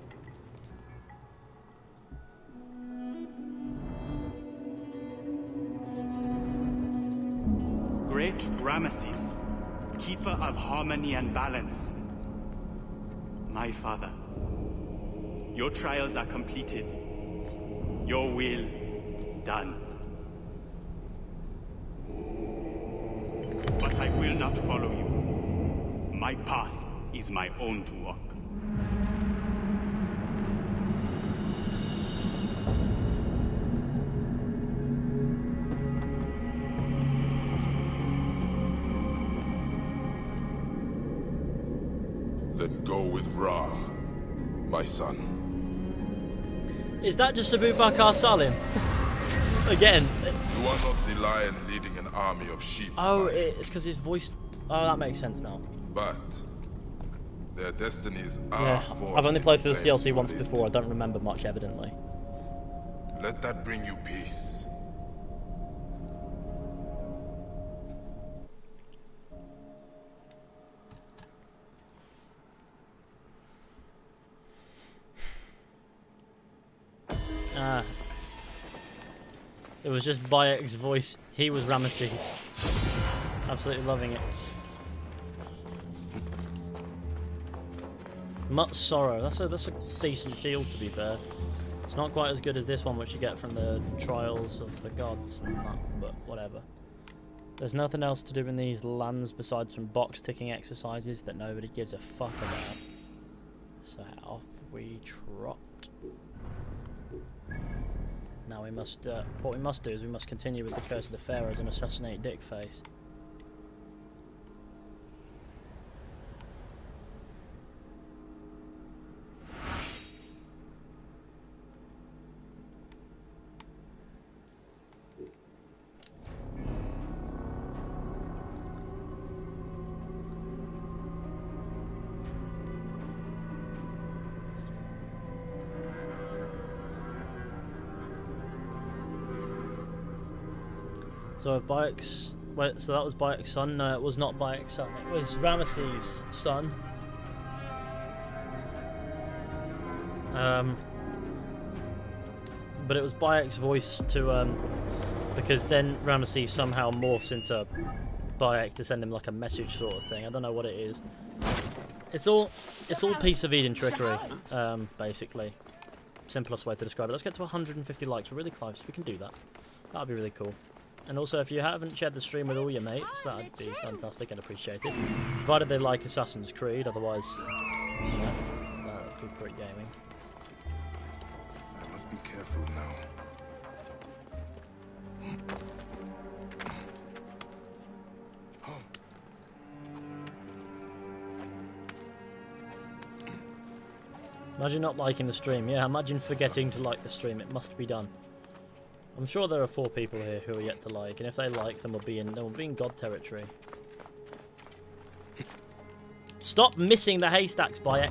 Great Ramesses, keeper of harmony and balance. My father, your trials are completed. Your will done. But I will not follow you. My path is my own to walk. Then go with Ra, my son. Is that just a Abubakar Salim? Again. You are not the lion leading an army of sheep, Oh, it's because his voice. Oh, that makes sense now. but their destinies are Yeah, I've only played through the DLC once before. I don't remember much, evidently. Let that bring you peace. Was just Bayek's voice. He was Ramesses. Absolutely loving it. Mut's Sorrow. That's a that's a decent shield to be fair. It's not quite as good as this one which you get from the Trials of the Gods that, but whatever. There's nothing else to do in these lands besides some box ticking exercises that nobody gives a fuck about. So off we trot. Now we must, uh, what we must do is we must continue with the Curse of the Pharaohs and assassinate Dickface. So Bayek's, wait, so that was Bayek's son? No, it was not Bayek's son. It was Ramesses' son. Um, but it was Bayek's voice to um, because then Ramesses somehow morphs into Bayek to send him like a message sort of thing. I don't know what it is. It's all it's all piece of Eden trickery, um, basically. Simplest way to describe it. Let's get to 150 likes. We're really close. We can do that. That'd be really cool. And also, if you haven't shared the stream with all your mates, that'd be fantastic and appreciated. Provided they like Assassin's Creed, otherwise, you know, that'd be great gaming. I must be careful now. Imagine not liking the stream. Yeah, imagine forgetting to like the stream. It must be done. I'm sure there are four people here who are yet to like, and if they like, then we'll be in, then we'll be in God territory. Stop missing the haystacks, Bayek.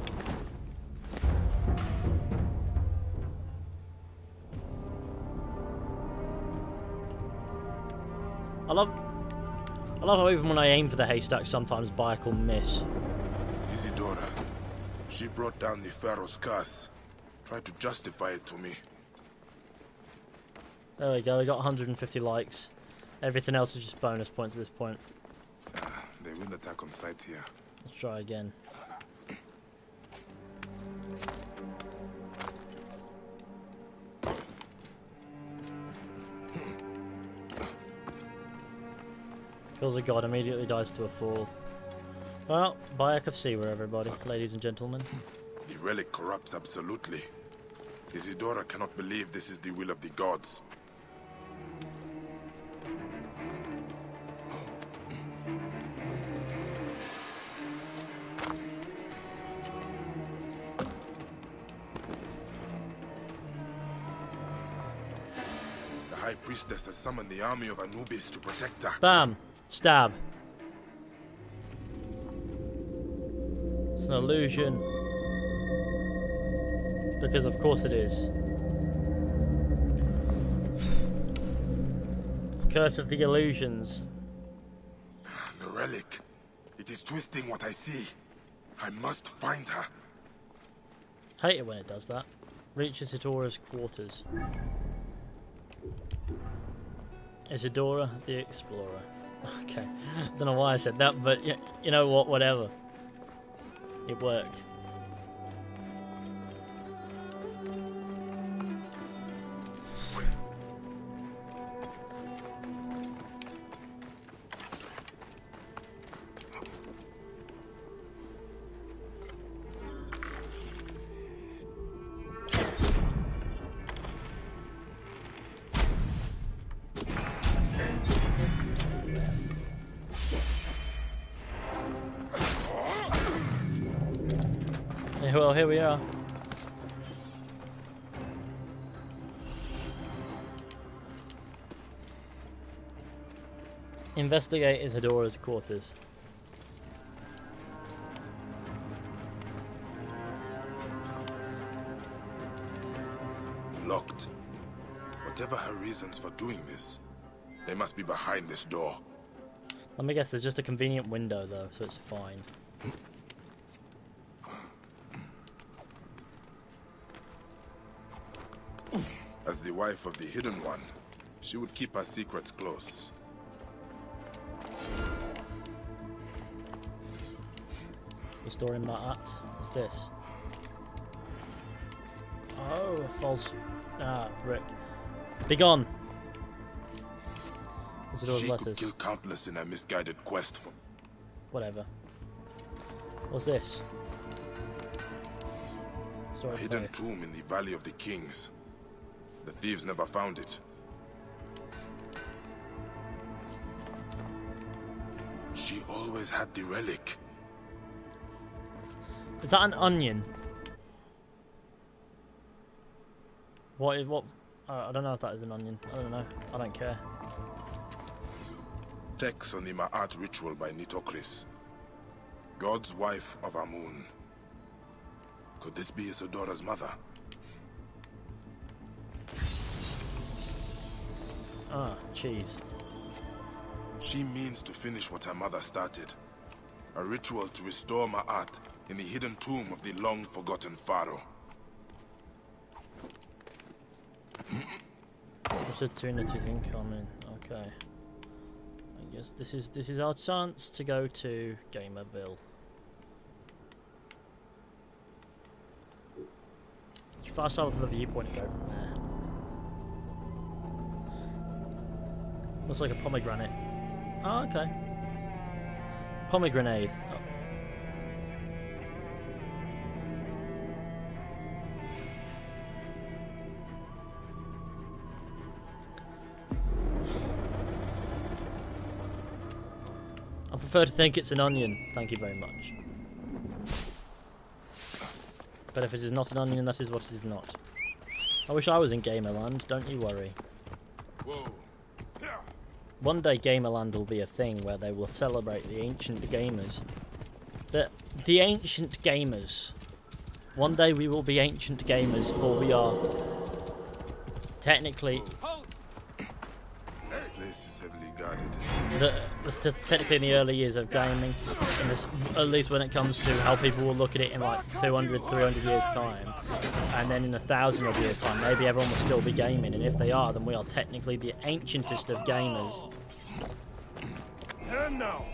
I love, I love how even when I aim for the haystack, sometimes Bayek will miss. Isidora. She brought down the Pharaoh's curse. Tried to justify it to me. There we go, we got 150 likes. Everything else is just bonus points at this point. Ah, they will attack on sight here. Let's try again. Kills a god, immediately dies to a fool. Well, Bayek of Siwa, everybody, ladies and gentlemen. The relic corrupts absolutely. Isidora cannot believe this is the will of the gods. Priestess has summoned the army of Anubis to protect her. Bam! Stab. It's an illusion. Because of course it is. Curse of the illusions. The relic. It is twisting what I see. I must find her. Hate it when it does that. Reaches Isidora's quarters. Isidora the Explorer. Okay. Don't know why I said that, but you know what, whatever. It worked. Investigate Isidora's quarters. Locked. Whatever her reasons for doing this, they must be behind this door. Let me guess, there's just a convenient window though, so it's fine. As the wife of the Hidden One, she would keep her secrets close. Restoring Ma'at. What's this? Oh, a false. Ah, Rick. Begone! Isidora's She letters. could kill countless in her misguided quest for... Whatever. What's this? Sorry, A hidden tomb in the Valley of the Kings. The thieves never found it. She always had the relic. Is that an onion? What is what? Uh, I don't know if that is an onion. I don't know. I don't care. Text on the Ma'at ritual by Nitocris. God's wife of Amun. Could this be Isidora's mother? Ah, cheese. She means to finish what her mother started. A ritual to restore Ma'at in the hidden tomb of the long-forgotten pharaoh. There's a Trinity thing coming. Okay. I guess this is this is our chance to go to Gamerville. Fast travel to the viewpoint and go from there. Looks like a pomegranate. Oh, okay. Pomegranate. Prefer to think it's an onion. Thank you very much. But if it is not an onion, that is what it is not. I wish I was in Gamerland, don't you worry. Whoa. One day Gamerland will be a thing where they will celebrate the ancient gamers. The, the ancient gamers. One day we will be ancient gamers, for we are technically This place is heavily guarded. the, st- technically in the early years of gaming, and this, at least when it comes to how people will look at it in like 200, 300 years time, and then in a thousand of years time, maybe everyone will still be gaming, and if they are, then we are technically the ancientest of gamers. Now.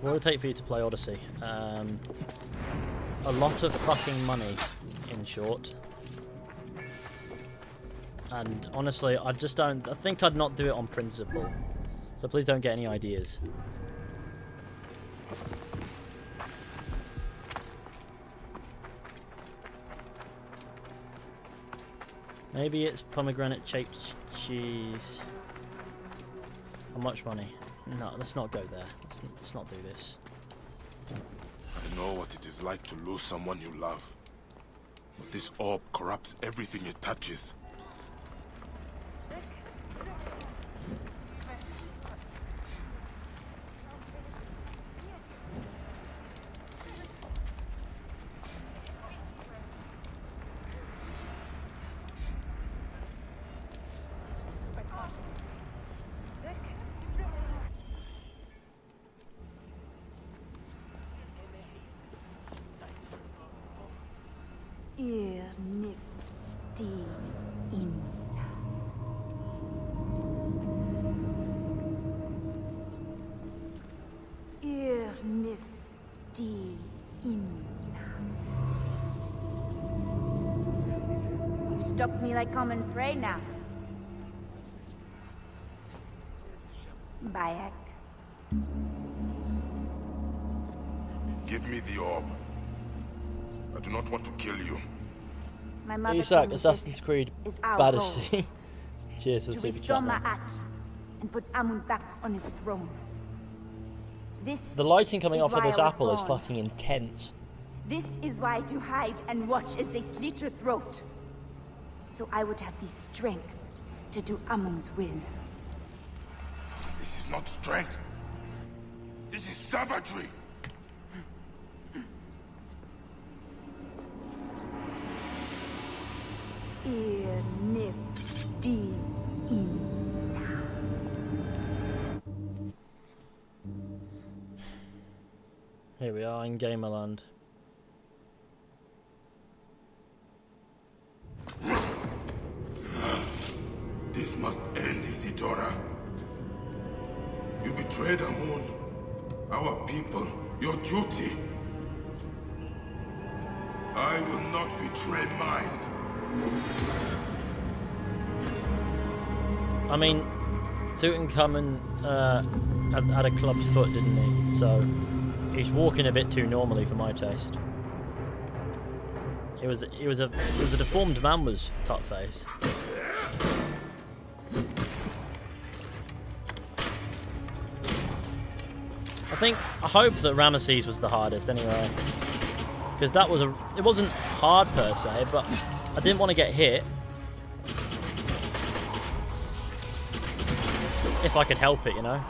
What would it take for you to play Odyssey? Um, a lot of fucking money, in short. And honestly, I just don't. I think I'd not do it on principle. So please don't get any ideas. Maybe it's pomegranate shaped cheese. How much money? No, let's not go there. Let's, let's not do this. I know what it is like to lose someone you love. This orb corrupts everything it touches. Me like common prey now. Bayek. Give me the orb. I do not want to kill you. My mother Isak, told Assassin's Creed is our Badassy. Cheers to to the super restore chat. man. Ma'at and put Amun back on his throne. This The lighting coming off of this I was apple is fucking intense. This is why to hide and watch as they slit your throat. So I would have the strength to do Amun's will. This is not strength. This is savagery. Ir nifty in. Here we are in Gamerland. Duty. I will not betray mine. I mean, Tutankhamun uh, had, had a clubbed foot, didn't he? So he's walking a bit too normally for my taste. It was it was a it was a deformed man was top face. Think I hope that Ramesses was the hardest anyway, because that was a it wasn't hard per se, but I didn't want to get hit. If I could help it, you know.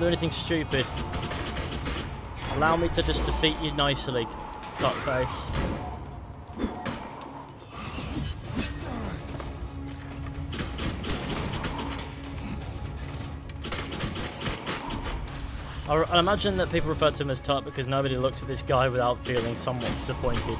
Do anything stupid. Allow me to just defeat you nicely, cockface. I I imagine that people refer to him as Tut because nobody looks at this guy without feeling somewhat disappointed.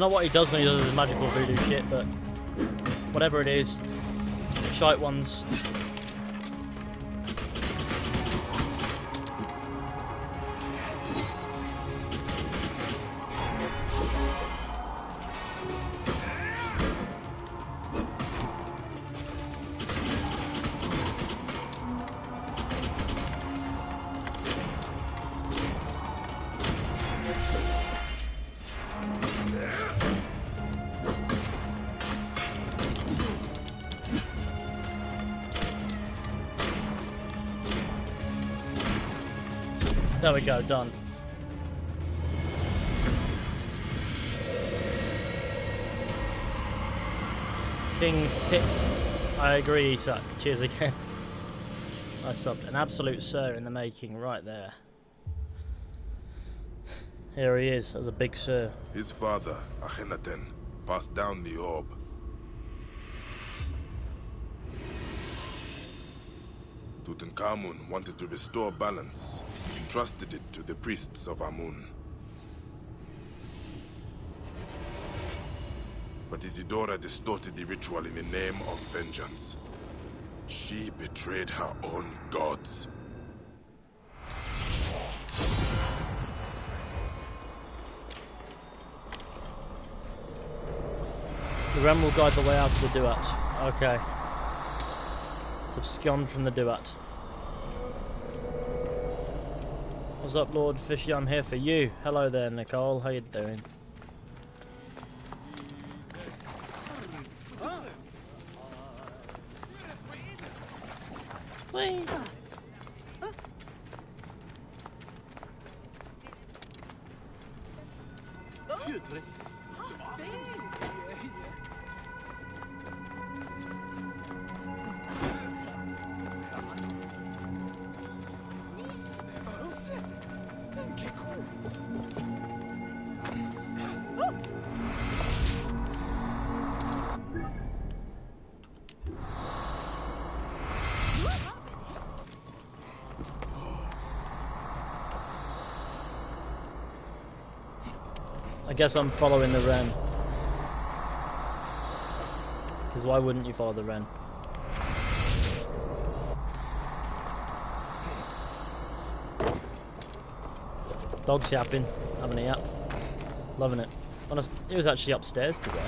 Don't know what he does when he does his magical voodoo shit, but whatever it is, shite ones. There we go, done. King Pip, I agree, Isak. Cheers again. I subbed an absolute sir in the making right there. Here he is, as a big sir. His father, Akhenaten, passed down the orb. Tutankhamun wanted to restore balance, entrusted it to the priests of Amun. But Isidora distorted the ritual in the name of vengeance. She betrayed her own gods. The Ren will guide the way out of the Duat. Okay. It's abscond from the Duat. What's up, Lord Fishy? I'm here for you. Hello there, Nicole. How you doing? Wait. Guess I'm following the Ren. Because why wouldn't you follow the Ren? Dog's yapping, having a yap. Loving it. Honest, he was actually upstairs today.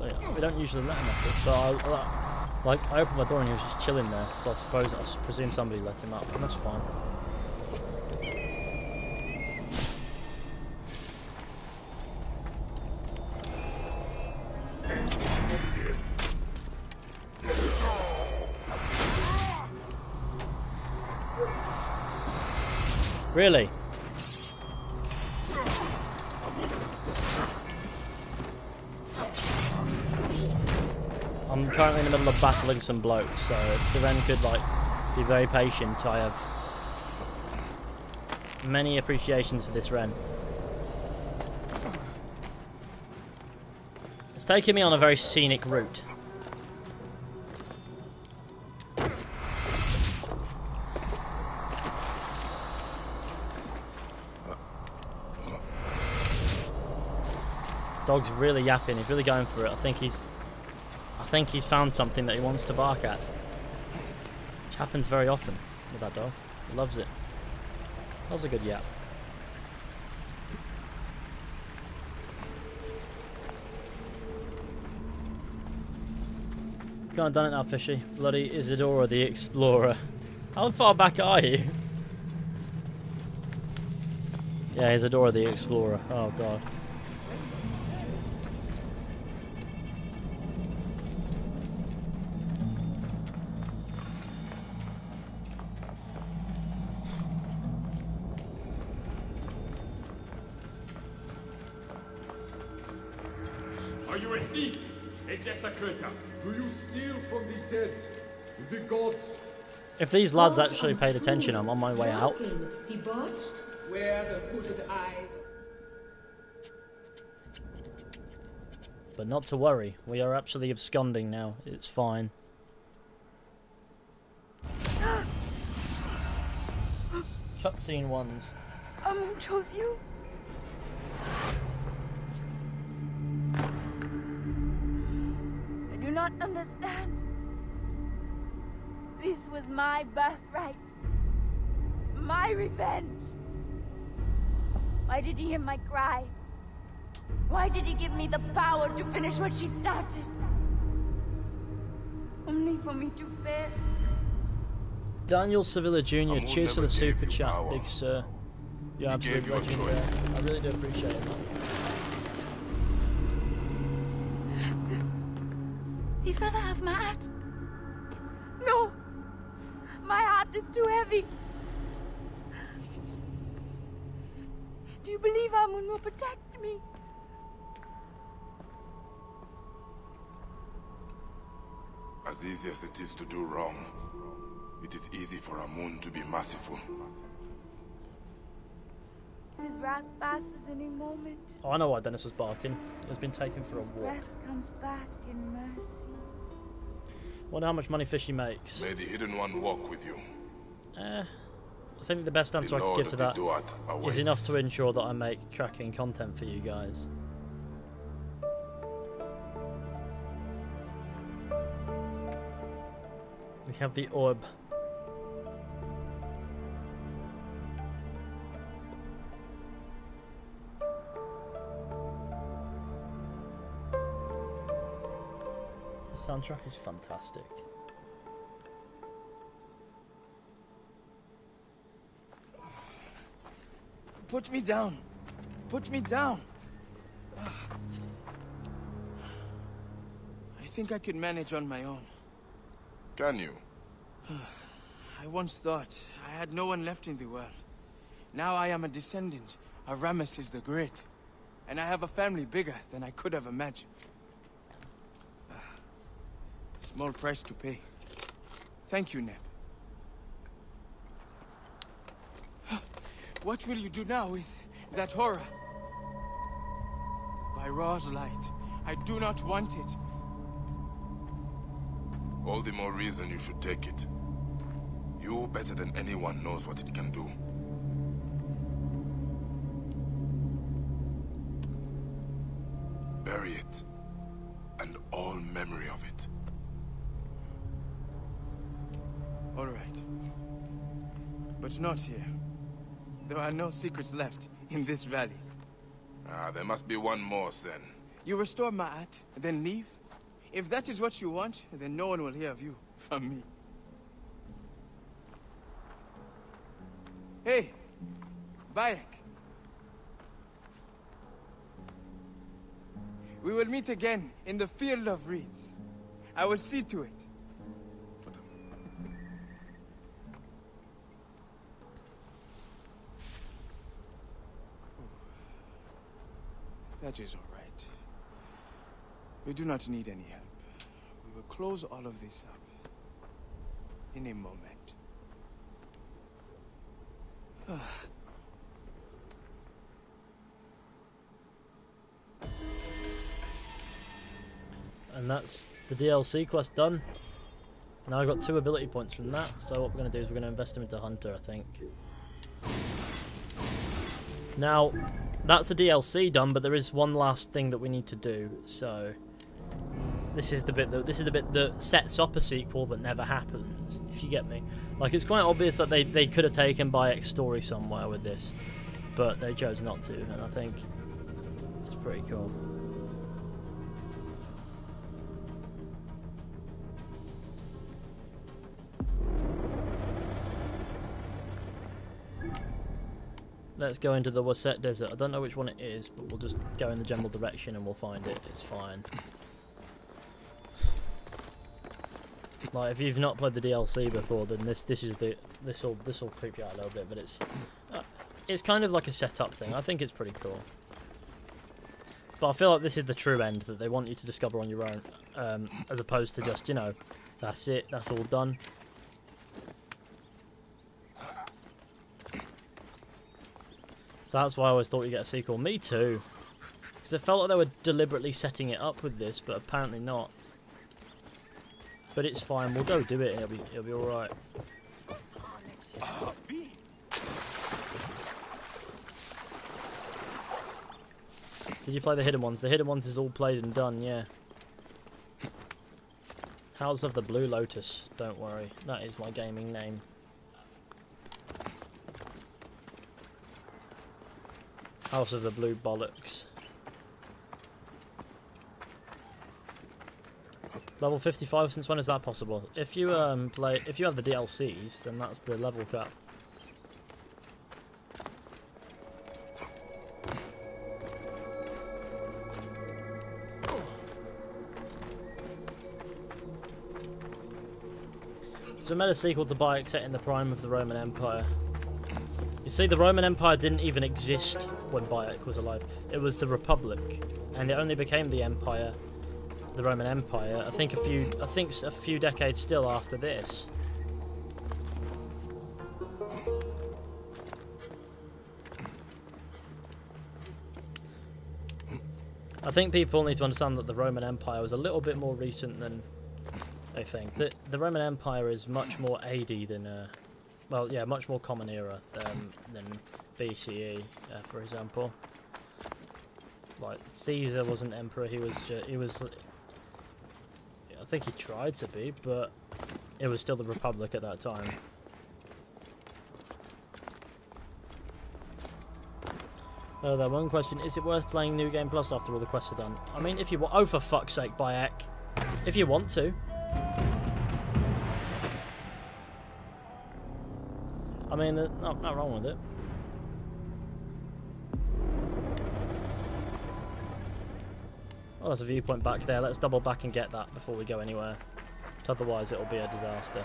We, oh, we don't usually let him up, but I, I, like I opened my door and he was just chilling there. So I suppose I presume somebody let him up, and that's fine. Some blokes, so if the Ren could like be very patient, I have many appreciations for this Ren. It's taking me on a very scenic route. Dog's really yapping. He's really going for it. I think he's, I think he's found something that he wants to bark at. Which happens very often with that dog. Loves it. Loves a good yap. Can't done it now, Fishy. Bloody Isadora the Explorer. How far back are you? Yeah, Isadora the Explorer. Oh god. If these lads actually paid attention, I'm on my way out. But not to worry, we are actually absconding now. It's fine. Cutscene ones. Um, Amun chose you. I do not understand. This was my birthright. My revenge. Why did he hear my cry? Why did he give me the power to finish what she started? Only for me to fail. Daniel Sevilla Jr. Amun Cheers for the super chat, power. big sir. You're He absolute gave legend choice. there. I really do appreciate it, man. You further have my heart? Heart is too heavy. Do you believe Amun will protect me? As easy as it is to do wrong, it is easy for Amun to be merciful. His wrath passes any moment. Oh, I know why Dennis was barking. He's been taken for a walk. breath comes back in mercy. Wonder how much money Fishy makes. May the Hidden One walk with you. Eh, I think the best answer I Lord could give to that the is enough to ensure that I make cracking content for you guys. We have the orb. The soundtrack is fantastic. Put me down. Put me down. Ugh. I think I could manage on my own. Can you? I once thought I had no one left in the world. Now I am a descendant of Ramesses the Great. And I have a family bigger than I could have imagined. Ah, Small price to pay. Thank you, Neb. What will you do now with that horror? By Ra's light, I do not want it. All the more reason you should take it. You, better than anyone, knows what it can do. Bury it, and all memory of it. All right. But not here. There are no secrets left in this valley. Ah, there must be one more, Sen. You restore Ma'at, then leave? If that is what you want, then no one will hear of you from me. Hey, Bayek. We will meet again in the field of reeds. I will see to it. That is all right. We do not need any help. We will close all of this up in a moment. And that's the DLC quest done. Now I've got two ability points from that, so what we're going to do is we're going to invest them into Hunter, I think. Now, that's the DLC done, but there is one last thing that we need to do, so... this is the bit that this is the bit that sets up a sequel that never happens. If you get me, like it's quite obvious that they they could have taken Bayek's story somewhere with this, but they chose not to, and I think it's pretty cool. Let's go into the Waset Desert. I don't know which one it is, but we'll just go in the general direction and we'll find it. It's fine. Like if you've not played the DLC before, then this this is the this will this will creep you out a little bit, but it's uh, it's kind of like a setup thing. I think it's pretty cool. But I feel like this is the true end that they want you to discover on your own, um, as opposed to just you know, that's it, that's all done. That's why I always thought you'd get a sequel. Me too. Because I felt like they were deliberately setting it up with this, but apparently not. But it's fine. We'll go do it. It'll be it'll be all right. Did you play the hidden ones? The hidden ones is all played and done. Yeah. House of the Blue Lotus. Don't worry. That is my gaming name. House of the Blue Bollocks. Level 55, since when is that possible? If you um play if you have the DLCs, then that's the level cap. Made a sequel to Bayek set in the prime of the Roman Empire. You see, the Roman Empire didn't even exist when Bayek was alive. It was the Republic, and it only became the Empire, the Roman Empire. I think a few, I think a few decades still after this. I think people need to understand that the Roman Empire was a little bit more recent than they think. The, the Roman Empire is much more AD than, uh, well, yeah, much more common era than, than BCE, uh, for example. Like, Caesar wasn't emperor, he was, just, he was, I think he tried to be, but it was still the Republic at that time. Oh, that one question, is it worth playing New Game Plus after all the quests are done? I mean, if you want, oh for fuck's sake, Bayek. If you want to. I mean, not, not wrong with it. Well, there's a viewpoint back there. Let's double back and get that before we go anywhere. Otherwise, it'll be a disaster.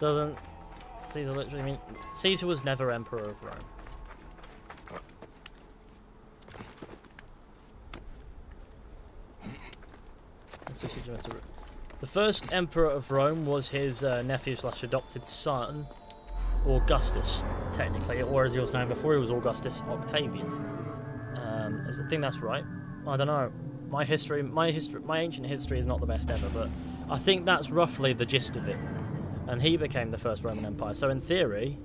Doesn't Caesar literally mean Caesar was never emperor of Rome. The first emperor of Rome was his uh, nephew slash adopted son, Augustus, technically, or as he was known before, he was Augustus Octavian. Um, I think that's right. I don't know. My history, my history, my ancient history is not the best ever, but I think that's roughly the gist of it. And he became the first Roman Empire. So in theory,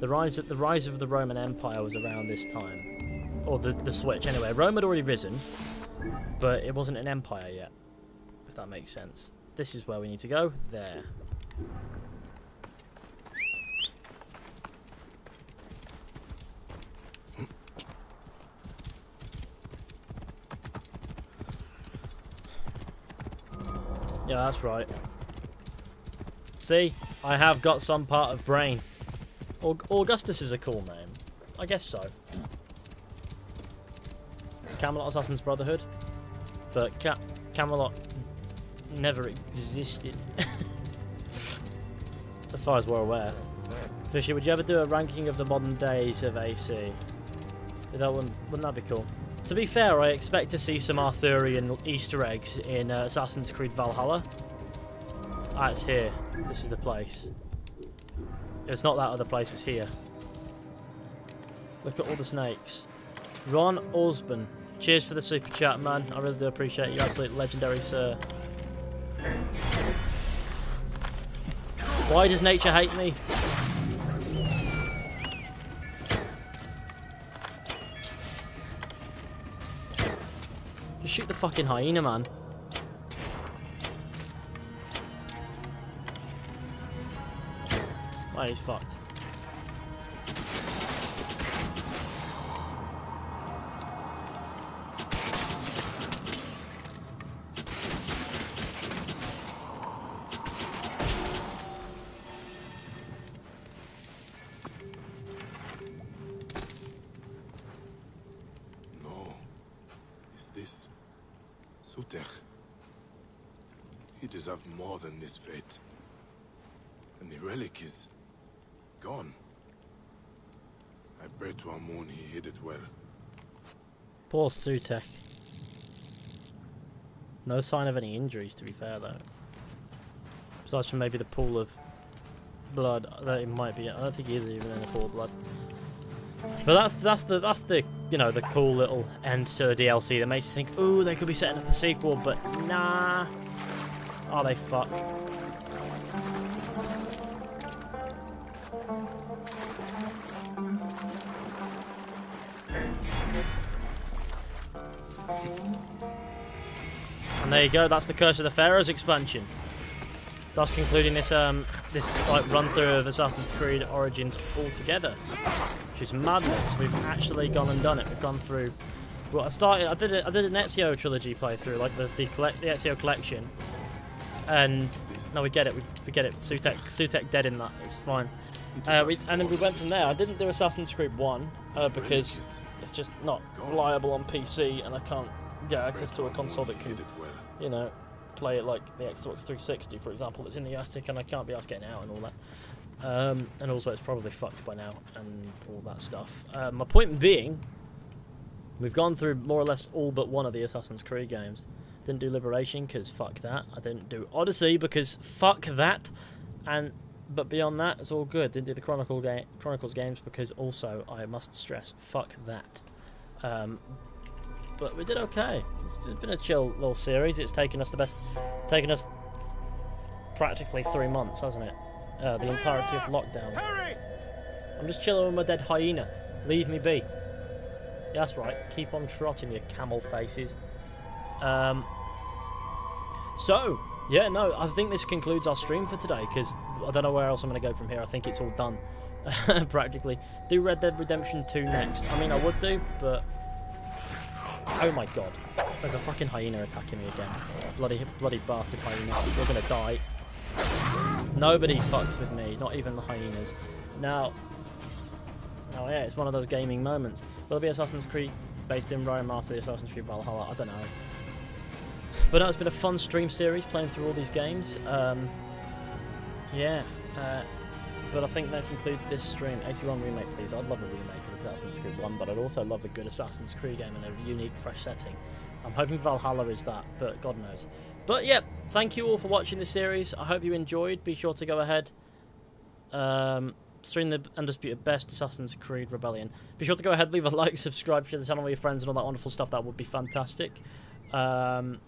the rise of the rise of the Roman Empire was around this time, or the the switch. Anyway, Rome had already risen, but it wasn't an empire yet. If that makes sense. This is where we need to go. There. Yeah, that's right. See? I have got some part of brain. Augustus is a cool name. I guess so. Camelot Assassin's Brotherhood. But Ca Camelot never existed. as far as we're aware. Fishy, would you ever do a ranking of the modern days of AC? That one, wouldn't that be cool? To be fair, I expect to see some Arthurian Easter eggs in uh, Assassin's Creed Valhalla. Ah, it's here. This is the place. It's not that other place, it's here. Look at all the snakes. Ron Osborne. Cheers for the super chat, man. I really do appreciate you. Absolute legendary, sir. Why does nature hate me? Just shoot the fucking hyena, man. That is fucked. Poor Sutek. No sign of any injuries, to be fair, though. Besides from maybe the pool of blood that it might be. I don't think he is even in the pool of blood. But that's that's the that's the you know the cool little end to the DLC that makes you think, ooh, they could be setting up a sequel, but nah. Oh, they fuck. There you go. That's the Curse of the Pharaohs expansion. Thus concluding this um this like run through of Assassin's Creed Origins altogether, which is madness. We've actually gone and done it. We've gone through. Well, I started. I did. A, I did an Ezio trilogy playthrough, like the the, collect, the Ezio collection, and no, we get it. We, we get it. Sutek Sutek dead in that. It's fine. Uh, we, and then we went from there. I didn't do Assassin's Creed One uh, because it's just not reliable on PC, and I can't get access to a console that can, you know, play it like the Xbox 360, for example, that's in the attic, and I can't be asked getting out and all that. Um, and also, it's probably fucked by now and all that stuff. Uh, my point being, we've gone through more or less all but one of the Assassin's Creed games. Didn't do Liberation because fuck that. I didn't do Odyssey because fuck that. And but beyond that, it's all good. Didn't do the Chronicle game, Chronicles games because also I must stress, fuck that. Um, but we did okay. It's been a chill little series. It's taken us the best. It's taken us practically three months, hasn't it? Uh, the entirety of lockdown. I'm just chilling with my dead hyena. Leave me be. Yeah, that's right. Keep on trotting, you camel faces. Um. So, yeah, no, I think this concludes our stream for today because I don't know where else I'm going to go from here. I think it's all done, practically. Do Red Dead Redemption 2 next. I mean, I would do, but Oh my god. There's a fucking hyena attacking me again. Bloody, bloody bastard hyena. We're gonna die. Nobody fucks with me, not even the hyenas. Now, oh yeah, it's one of those gaming moments. Will it be Assassin's Creed based in Rome after the Assassin's Creed Valhalla? I don't know. But no, it's been a fun stream series playing through all these games. Um, yeah, uh, but I think that concludes this stream. 81 remake, please. I'd love a remake Assassin's Creed 1, but I'd also love a good Assassin's Creed game in a unique, fresh setting. I'm hoping Valhalla is that, but God knows. But yeah, thank you all for watching this series. I hope you enjoyed. Be sure to go ahead, um, stream the Undisputed Best Assassin's Creed Rebellion. Be sure to go ahead, leave a like, subscribe, share the channel with your friends, and all that wonderful stuff. That would be fantastic. Um,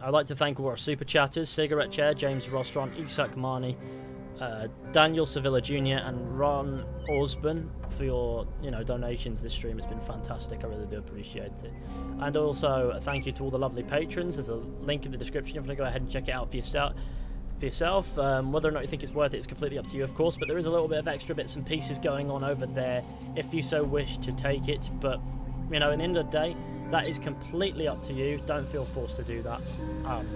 I'd like to thank all our super chatters, Cigarette Chair, James Rostron, Isak Marnie, uh, Daniel Sevilla Jr. and Ron Osborne for your you know donations this stream. It's been fantastic. I really do appreciate it. And also a thank you to all the lovely patrons. There's a link in the description if you want to go ahead and check it out for yourself. For yourself, um, whether or not you think it's worth it is completely up to you, of course. But there is a little bit of extra bits and pieces going on over there if you so wish to take it. But you know, in the end of the day, that is completely up to you. Don't feel forced to do that. Um,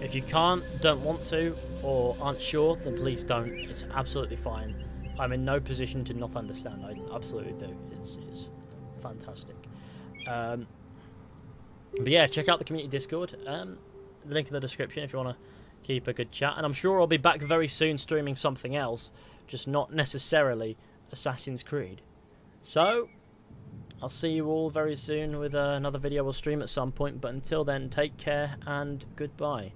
if you can't, don't want to, or aren't sure, then please don't. It's absolutely fine. I'm in no position to not understand. I absolutely do. It's, it's fantastic. Um, but yeah, check out the community Discord. Um, the link in the description if you want to keep a good chat. And I'm sure I'll be back very soon streaming something else, just not necessarily Assassin's Creed. So, I'll see you all very soon with uh, another video or we'll stream at some point. But until then, take care and goodbye.